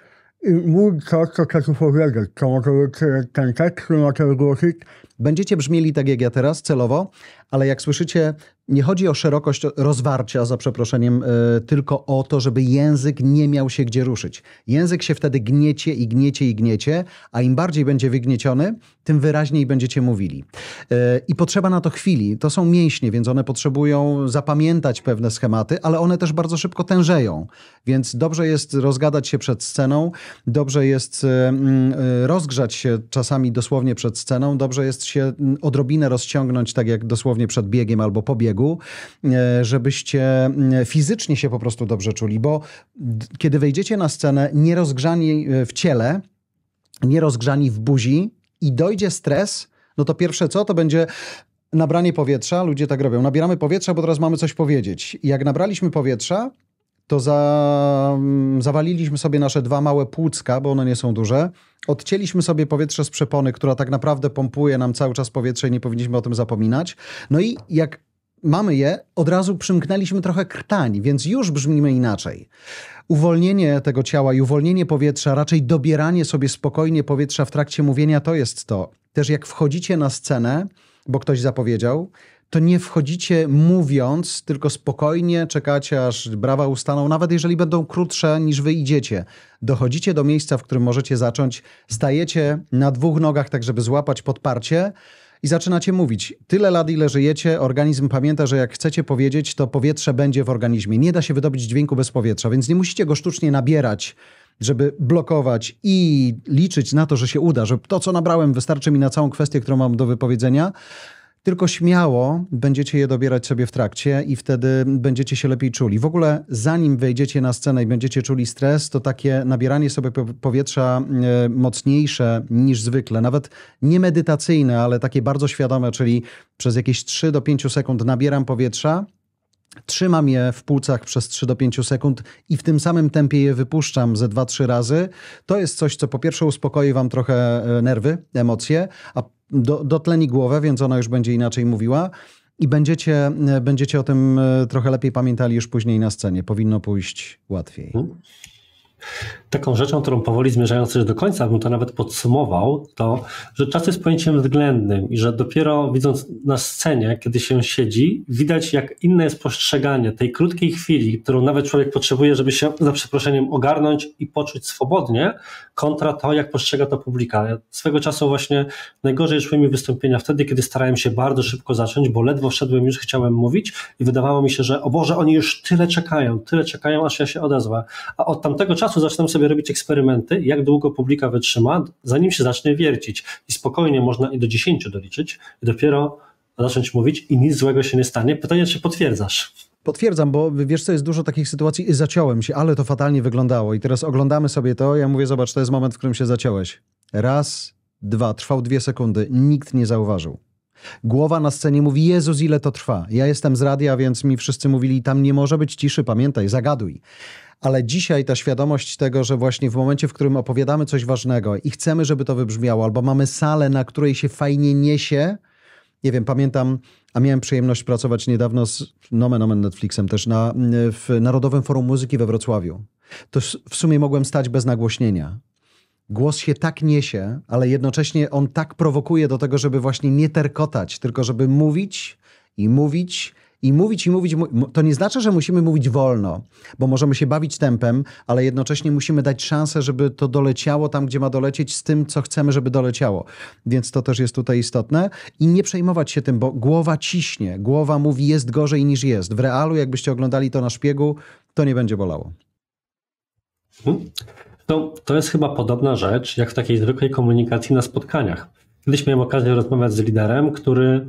i mów to, co chcesz powiedzieć. To może być ten tekst, który macie wygłosić. Będziecie brzmieli tak jak ja teraz, celowo, ale jak słyszycie, nie chodzi o szerokość rozwarcia, za przeproszeniem, yy, tylko o to, żeby język nie miał się gdzie ruszyć. Język się wtedy gniecie i gniecie i gniecie, a im bardziej będzie wygnieciony, tym wyraźniej będziecie mówili. Yy, I potrzeba na to chwili. To są mięśnie, więc one potrzebują zapamiętać pewne schematy, ale one też bardzo szybko tężeją. Więc dobrze jest rozgadać się przed sceną, dobrze jest yy, rozgrzać się czasami dosłownie przed sceną, dobrze jest się odrobinę rozciągnąć, tak jak dosłownie przed biegiem albo po biegu, e, żebyście mm, fizycznie się po prostu dobrze czuli, bo kiedy wejdziecie na scenę nierozgrzani e, w ciele, nierozgrzani w buzi i dojdzie stres, no to pierwsze co, to będzie nabranie powietrza. Ludzie tak robią. Nabieramy powietrza, bo teraz mamy coś powiedzieć. I jak nabraliśmy powietrza, to za, mm, zawaliliśmy sobie nasze dwa małe płucka, bo one nie są duże. Odcięliśmy sobie powietrze z przepony, która tak naprawdę pompuje nam cały czas powietrze i nie powinniśmy o tym zapominać. No i jak mamy je, od razu przymknęliśmy trochę krtań, więc już brzmimy inaczej. Uwolnienie tego ciała i uwolnienie powietrza, raczej dobieranie sobie spokojnie powietrza w trakcie mówienia, to jest to. Też jak wchodzicie na scenę, bo ktoś zapowiedział, to nie wchodzicie mówiąc, tylko spokojnie czekacie, aż brawa ustaną, nawet jeżeli będą krótsze niż wy idziecie. Dochodzicie do miejsca, w którym możecie zacząć, stajecie na dwóch nogach, tak żeby złapać podparcie i zaczynacie mówić. Tyle lat, ile żyjecie, organizm pamięta, że jak chcecie powiedzieć, to powietrze będzie w organizmie. Nie da się wydobyć dźwięku bez powietrza, więc nie musicie go sztucznie nabierać żeby blokować i liczyć na to, że się uda, że to, co nabrałem, wystarczy mi na całą kwestię, którą mam do wypowiedzenia, tylko śmiało będziecie je dobierać sobie w trakcie i wtedy będziecie się lepiej czuli. W ogóle zanim wejdziecie na scenę i będziecie czuli stres, to takie nabieranie sobie powietrza e, mocniejsze niż zwykle, nawet nie medytacyjne, ale takie bardzo świadome, czyli przez jakieś 3 do 5 sekund nabieram powietrza, Trzymam je w płucach przez 3 do 5 sekund i w tym samym tempie je wypuszczam ze 2-3 razy. To jest coś, co po pierwsze uspokoi Wam trochę e, nerwy, emocje, a do, dotleni głowę, więc ona już będzie inaczej mówiła. I będziecie, e, będziecie o tym e, trochę lepiej pamiętali już później na scenie. Powinno pójść łatwiej. Hmm. Taką rzeczą, którą powoli zmierzając już do końca, bym to nawet podsumował, to, że czas jest pojęciem względnym i że dopiero widząc na scenie, kiedy się siedzi, widać jak inne jest postrzeganie tej krótkiej chwili, którą nawet człowiek potrzebuje, żeby się za przeproszeniem ogarnąć i poczuć swobodnie, kontra to, jak postrzega to publika. Ja swego czasu właśnie najgorzej szły mi wystąpienia wtedy, kiedy starałem się bardzo szybko zacząć, bo ledwo wszedłem, już chciałem mówić i wydawało mi się, że o Boże, oni już tyle czekają, tyle czekają, aż ja się odezwę. A od tamtego czasu zaczynam sobie robić eksperymenty, jak długo publika wytrzyma, zanim się zacznie wiercić. I spokojnie można i do 10 doliczyć i dopiero zacząć mówić i nic złego się nie stanie. Pytanie, czy potwierdzasz? Potwierdzam, bo wiesz co, jest dużo takich sytuacji, zaciąłem się, ale to fatalnie wyglądało i teraz oglądamy sobie to, ja mówię, zobacz, to jest moment, w którym się zaciąłeś. Raz, dwa, trwał dwie sekundy, nikt nie zauważył. Głowa na scenie mówi, Jezus, ile to trwa. Ja jestem z radia, więc mi wszyscy mówili, tam nie może być ciszy, pamiętaj, zagaduj. ale dzisiaj ta świadomość tego, że właśnie w momencie, w którym opowiadamy coś ważnego i chcemy, żeby to wybrzmiało, albo mamy salę, na której się fajnie niesie, nie wiem, pamiętam, a miałem przyjemność pracować niedawno z Nomen Omen Netflixem też na, w Narodowym Forum Muzyki we Wrocławiu. To w sumie mogłem stać bez nagłośnienia. Głos się tak niesie, ale jednocześnie on tak prowokuje do tego, żeby właśnie nie terkotać, tylko żeby mówić i mówić i mówić i mówić. To nie znaczy, że musimy mówić wolno, bo możemy się bawić tempem, ale jednocześnie musimy dać szansę, żeby to doleciało tam, gdzie ma dolecieć, z tym, co chcemy, żeby doleciało. Więc to też jest tutaj istotne. I nie przejmować się tym, bo głowa ciśnie. Głowa mówi, jest gorzej niż jest. W realu, jakbyście oglądali to na szpiegu, to nie będzie bolało. No, to jest chyba podobna rzecz, jak w takiej zwykłej komunikacji na spotkaniach. Kiedyś miałem okazję rozmawiać z liderem, który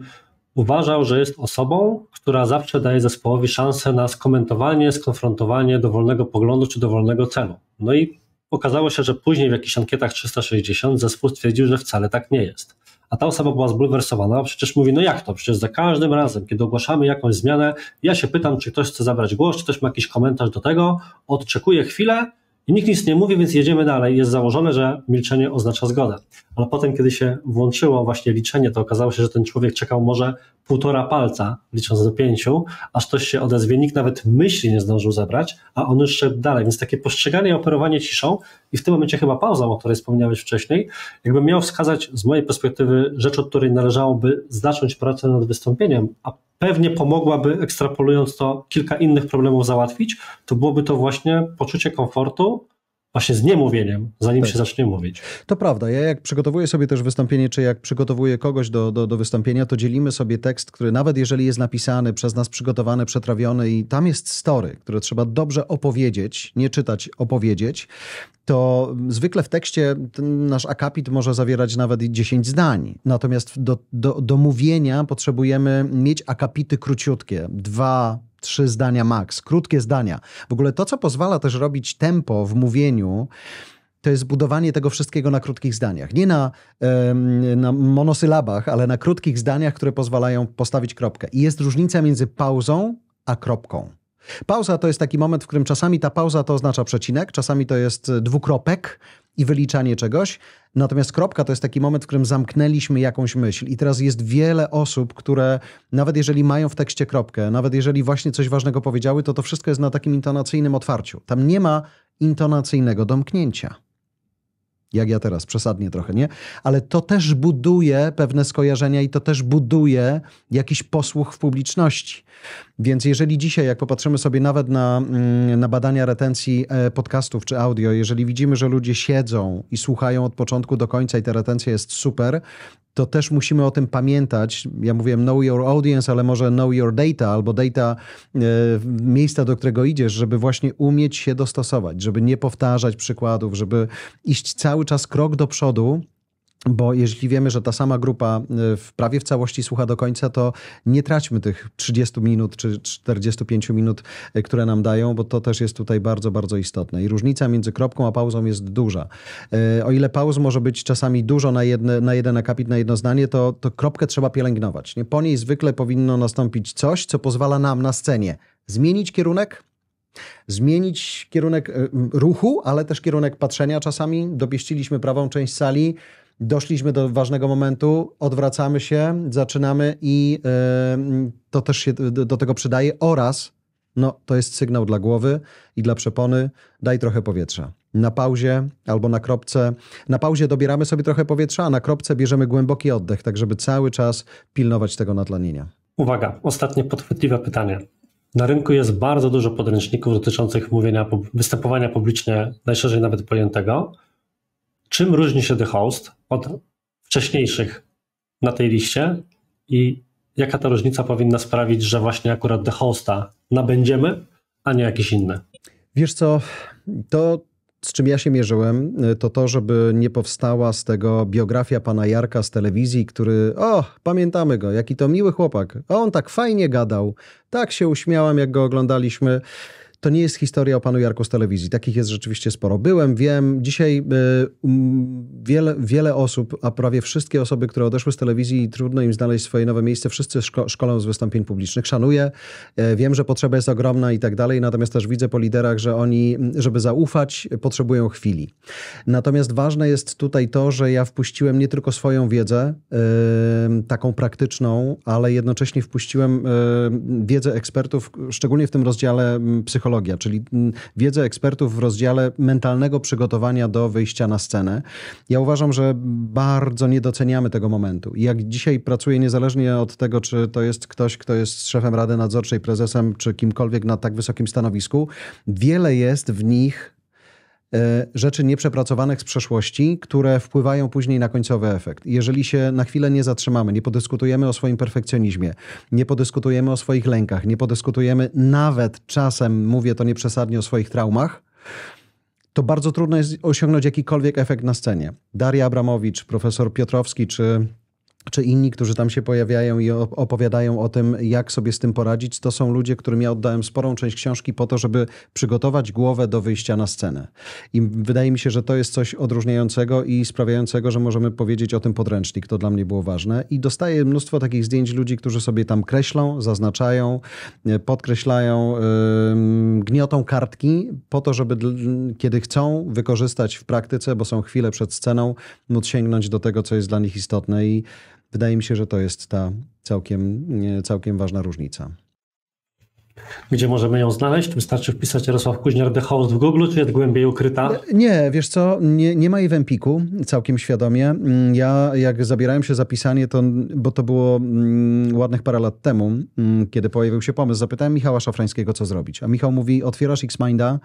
uważał, że jest osobą, która zawsze daje zespołowi szansę na skomentowanie, skonfrontowanie dowolnego poglądu czy dowolnego celu. No i okazało się, że później w jakichś ankietach 360 zespół stwierdził, że wcale tak nie jest. A ta osoba była zbulwersowana, przecież mówi, no jak to? Przecież za każdym razem, kiedy ogłaszamy jakąś zmianę, ja się pytam, czy ktoś chce zabrać głos, czy ktoś ma jakiś komentarz do tego, odczekuję chwilę i nikt nic nie mówi, więc jedziemy dalej. Jest założone, że milczenie oznacza zgodę. Ale potem, kiedy się włączyło właśnie liczenie, to okazało się, że ten człowiek czekał może półtora palca, licząc do pięciu, aż ktoś się odezwie. Nikt nawet myśli nie zdążył zebrać, a on już szedł dalej. Więc takie postrzeganie i operowanie ciszą i w tym momencie chyba pauza, o której wspomniałeś wcześniej, jakbym miał wskazać z mojej perspektywy rzecz, od której należałoby zacząć pracę nad wystąpieniem, a pewnie pomogłaby, ekstrapolując to, kilka innych problemów załatwić, to byłoby to właśnie poczucie komfortu, właśnie z niemówieniem, zanim tak. się zacznie mówić. To prawda. Ja jak przygotowuję sobie też wystąpienie, czy jak przygotowuję kogoś do, do, do wystąpienia, to dzielimy sobie tekst, który nawet jeżeli jest napisany, przez nas przygotowany, przetrawiony i tam jest story, które trzeba dobrze opowiedzieć, nie czytać, opowiedzieć, to zwykle w tekście nasz akapit może zawierać nawet 10 zdań. Natomiast do, do, do mówienia potrzebujemy mieć akapity króciutkie, dwa, trzy zdania max, krótkie zdania. W ogóle to, co pozwala też robić tempo w mówieniu, to jest budowanie tego wszystkiego na krótkich zdaniach. Nie na, na monosylabach, ale na krótkich zdaniach, które pozwalają postawić kropkę. I jest różnica między pauzą a kropką. Pauza to jest taki moment, w którym czasami ta pauza to oznacza przecinek, czasami to jest dwukropek i wyliczanie czegoś. Natomiast kropka to jest taki moment, w którym zamknęliśmy jakąś myśl. I teraz jest wiele osób, które nawet jeżeli mają w tekście kropkę, nawet jeżeli właśnie coś ważnego powiedziały, to to wszystko jest na takim intonacyjnym otwarciu. Tam nie ma intonacyjnego domknięcia jak ja teraz, przesadnie trochę, nie? Ale to też buduje pewne skojarzenia i to też buduje jakiś posłuch w publiczności. Więc jeżeli dzisiaj, jak popatrzymy sobie nawet na, mm, na badania retencji e, podcastów czy audio, jeżeli widzimy, że ludzie siedzą i słuchają od początku do końca i ta retencja jest super, to też musimy o tym pamiętać. Ja mówiłem know your audience, ale może know your data albo data e, miejsca, do którego idziesz, żeby właśnie umieć się dostosować, żeby nie powtarzać przykładów, żeby iść cały czas krok do przodu bo jeśli wiemy, że ta sama grupa y, w prawie w całości słucha do końca, to nie traćmy tych 30 minut czy 45 minut, y, które nam dają, bo to też jest tutaj bardzo, bardzo istotne. I różnica między kropką a pauzą jest duża. Y, o ile pauz może być czasami dużo na, jedne, na jeden akapit, na jedno zdanie, to, to kropkę trzeba pielęgnować. Nie? Po niej zwykle powinno nastąpić coś, co pozwala nam na scenie zmienić kierunek, zmienić kierunek ruchu, ale też kierunek patrzenia czasami. Dopieściliśmy prawą część sali, doszliśmy do ważnego momentu, odwracamy się, zaczynamy i to też się do, do tego przydaje oraz no, to jest sygnał dla głowy i dla przepony, daj trochę powietrza. Na pauzie albo na kropce. Na pauzie dobieramy sobie trochę powietrza, a na kropce bierzemy głęboki oddech, tak żeby cały czas pilnować tego natlenienia. Uwaga, ostatnie podchwytliwe pytanie. Na rynku jest bardzo dużo podręczników dotyczących mówienia, występowania publicznie, najszerzej nawet pojętego. Czym różni się The Host od wcześniejszych na tej liście i jaka ta różnica powinna sprawić, że właśnie akurat The Hosta nabędziemy, a nie jakiś inny? Wiesz co, to z czym ja się mierzyłem, to to, żeby nie powstała z tego biografia pana Jarka z telewizji, który, o, pamiętamy go, jaki to miły chłopak. A on tak fajnie gadał, tak się uśmiałam, jak go oglądaliśmy. To nie jest historia o panu Jarku z telewizji. Takich jest rzeczywiście sporo. Byłem, wiem, dzisiaj y, wiele, wiele osób, a prawie wszystkie osoby, które odeszły z telewizji i trudno im znaleźć swoje nowe miejsce, wszyscy szko szkolą z wystąpień publicznych. Szanuję, y, wiem, że potrzeba jest ogromna i tak dalej, natomiast też widzę po liderach, że oni, żeby zaufać, potrzebują chwili. Natomiast ważne jest tutaj to, że ja wpuściłem nie tylko swoją wiedzę, y, taką praktyczną, ale jednocześnie wpuściłem wiedzę ekspertów, szczególnie w tym rozdziale psychologia, czyli wiedzę ekspertów w rozdziale mentalnego przygotowania do wyjścia na scenę. Ja uważam, że bardzo nie doceniamy tego momentu. I jak dzisiaj pracuję, niezależnie od tego, czy to jest ktoś, kto jest szefem Rady Nadzorczej, prezesem, czy kimkolwiek na tak wysokim stanowisku, wiele jest w nich rzeczy nieprzepracowanych z przeszłości, które wpływają później na końcowy efekt. Jeżeli się na chwilę nie zatrzymamy, nie podyskutujemy o swoim perfekcjonizmie, nie podyskutujemy o swoich lękach, nie podyskutujemy nawet czasem, mówię to nieprzesadnie, o swoich traumach, to bardzo trudno jest osiągnąć jakikolwiek efekt na scenie. Daria Abramowicz, profesor Piotrowski czy czy inni, którzy tam się pojawiają i opowiadają o tym, jak sobie z tym poradzić, to są ludzie, którym ja oddałem sporą część książki po to, żeby przygotować głowę do wyjścia na scenę. I wydaje mi się, że to jest coś odróżniającego i sprawiającego, że możemy powiedzieć o tym podręcznik. To dla mnie było ważne. I dostaję mnóstwo takich zdjęć ludzi, którzy sobie tam kreślą, zaznaczają, e, podkreślają, gniotą kartki po to, żeby kiedy chcą wykorzystać w praktyce, bo są chwile przed sceną, móc sięgnąć do tego, co jest dla nich istotne. I Wydaje mi się, że to jest ta całkiem, całkiem ważna różnica. Gdzie możemy ją znaleźć? Wystarczy wpisać Jarosław Kuźniar The Host w Google, czy jest głębiej ukryta? Nie, wiesz co, nie, nie ma jej w Empiku, całkiem świadomie. Mm, ja jak zabierałem się za pisanie, to, bo to było mm, ładnych parę lat temu, mm, kiedy pojawił się pomysł, zapytałem Michała Szafrańskiego, co zrobić. A Michał mówi, otwierasz Xminda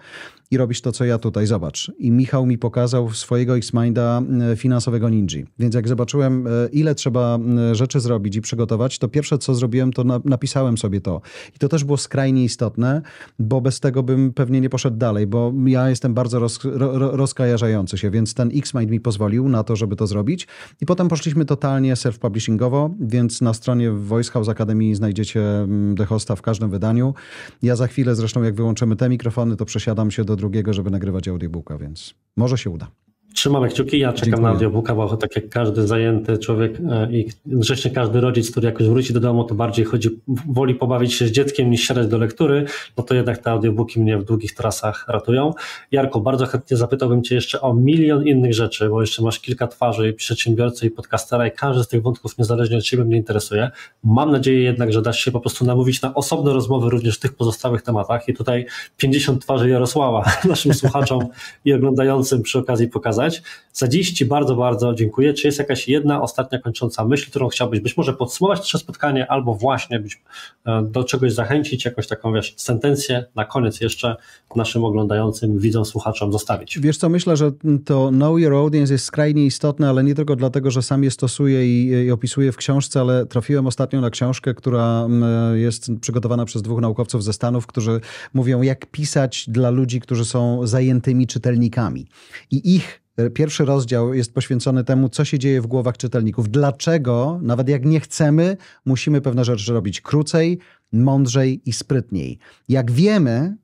i robisz to, co ja tutaj, zobacz. I Michał mi pokazał swojego Xminda finansowego Ninja. Więc jak zobaczyłem, e, ile trzeba rzeczy zrobić i przygotować, to pierwsze, co zrobiłem, to napisałem sobie to. I to też było skrajnie skrajnie istotne, bo bez tego bym pewnie nie poszedł dalej, bo ja jestem bardzo roz, ro, rozkajarzający się, więc ten X-Mind mi pozwolił na to, żeby to zrobić. I potem poszliśmy totalnie self-publishingowo, więc na stronie Voice House Academy znajdziecie mm, The Hosta w każdym wydaniu. Ja za chwilę zresztą, jak wyłączymy te mikrofony, to przesiadam się do drugiego, żeby nagrywać audiobooka, więc może się uda. Trzymamy kciuki, ja czekam Dziękuję. na audiobooka, bo tak jak każdy zajęty człowiek e, i zresztą każdy rodzic, który jakoś wróci do domu, to bardziej chodzi, woli pobawić się z dzieckiem niż siadać do lektury, no to jednak te audiobooki mnie w długich trasach ratują. Jarko, bardzo chętnie zapytałbym Cię jeszcze o milion innych rzeczy, bo jeszcze masz kilka twarzy i przedsiębiorcy i podcastera i każdy z tych wątków niezależnie od Ciebie mnie interesuje. Mam nadzieję jednak, że dasz się po prostu namówić na osobne rozmowy również w tych pozostałych tematach i tutaj 50 twarzy Jarosława *laughs* naszym słuchaczom i oglądającym przy okazji pokazać. Za dziś Ci bardzo, bardzo dziękuję. Czy jest jakaś jedna ostatnia kończąca myśl, którą chciałbyś być może podsumować nasze spotkanie, albo właśnie być, e, do czegoś zachęcić, jakąś taką wiesz, sentencję na koniec jeszcze naszym oglądającym, widzom, słuchaczom zostawić? Wiesz co, myślę, że to know your audience jest skrajnie istotne, ale nie tylko dlatego, że sam je stosuję i, i opisuję w książce, ale trafiłem ostatnio na książkę, która jest przygotowana przez dwóch naukowców ze Stanów, którzy mówią, jak pisać dla ludzi, którzy są zajętymi czytelnikami. I ich Pierwszy rozdział jest poświęcony temu, co się dzieje w głowach czytelników. Dlaczego, nawet jak nie chcemy, musimy pewne rzeczy robić krócej, mądrzej i sprytniej. Jak wiemy,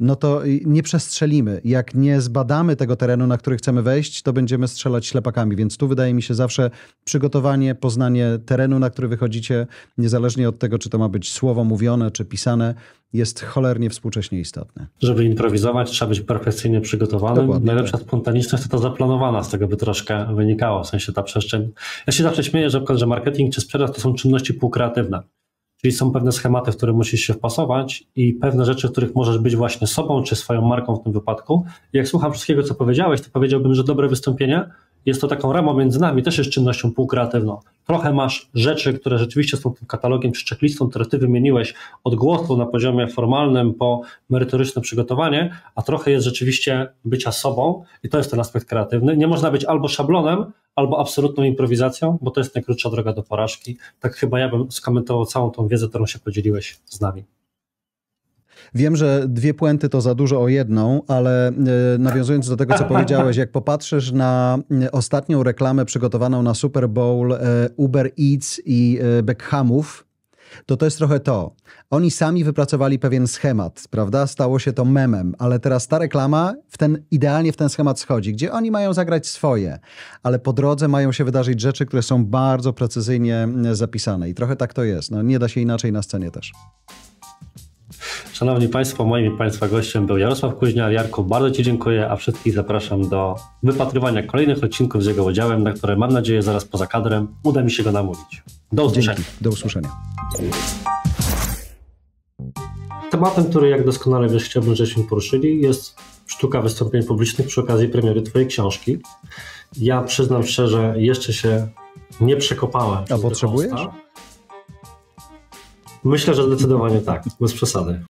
no to nie przestrzelimy. Jak nie zbadamy tego terenu, na który chcemy wejść, to będziemy strzelać ślepakami. Więc tu wydaje mi się zawsze przygotowanie, poznanie terenu, na który wychodzicie, niezależnie od tego, czy to ma być słowo mówione, czy pisane, jest cholernie współcześnie istotne. Żeby improwizować, trzeba być perfekcyjnie przygotowanym. Dokładnie, Najlepsza tak. spontaniczność to ta zaplanowana, z tego by troszkę wynikało, w sensie ta przestrzeń. Ja się zawsze śmieję, że, że marketing czy sprzedaż to są czynności półkreatywne. Czyli są pewne schematy, w które musisz się wpasować i pewne rzeczy, w których możesz być właśnie sobą czy swoją marką w tym wypadku. Jak słucham wszystkiego, co powiedziałeś, to powiedziałbym, że dobre wystąpienie jest to taką ramą między nami, też jest czynnością półkreatywną. Trochę masz rzeczy, które rzeczywiście są tym katalogiem czy checklistą, które ty wymieniłeś od głosu na poziomie formalnym po merytoryczne przygotowanie, a trochę jest rzeczywiście bycia sobą i to jest ten aspekt kreatywny. Nie można być albo szablonem, albo absolutną improwizacją, bo to jest najkrótsza droga do porażki. Tak chyba ja bym skomentował całą tą wiedzę, którą się podzieliłeś z nami. Wiem, że dwie puenty to za dużo o jedną, ale e, nawiązując do tego, co powiedziałeś, jak popatrzysz na e, ostatnią reklamę przygotowaną na Super Bowl e, Uber Eats i Beckhamów, to to jest trochę to. Oni sami wypracowali pewien schemat, prawda? Stało się to memem, ale teraz ta reklama w ten, idealnie w ten schemat schodzi, gdzie oni mają zagrać swoje, ale po drodze mają się wydarzyć rzeczy, które są bardzo precyzyjnie zapisane i trochę tak to jest. No, nie da się inaczej na scenie też. Szanowni Państwo, moim Państwa gościem był Jarosław Kuźniar. Jarku, bardzo Ci dziękuję, a wszystkich zapraszam do wypatrywania kolejnych odcinków z jego udziałem, na które mam nadzieję zaraz poza kadrem uda mi się go namówić. Do usłyszenia. Dzięki. Do usłyszenia. Tematem, który jak doskonale wiesz, chciałbym, żebyśmy poruszyli, jest sztuka wystąpień publicznych przy okazji premiery Twojej książki. Ja przyznam szczerze, jeszcze się nie przekopałem. A potrzebujesz? Myślę, że zdecydowanie tak, bez przesady.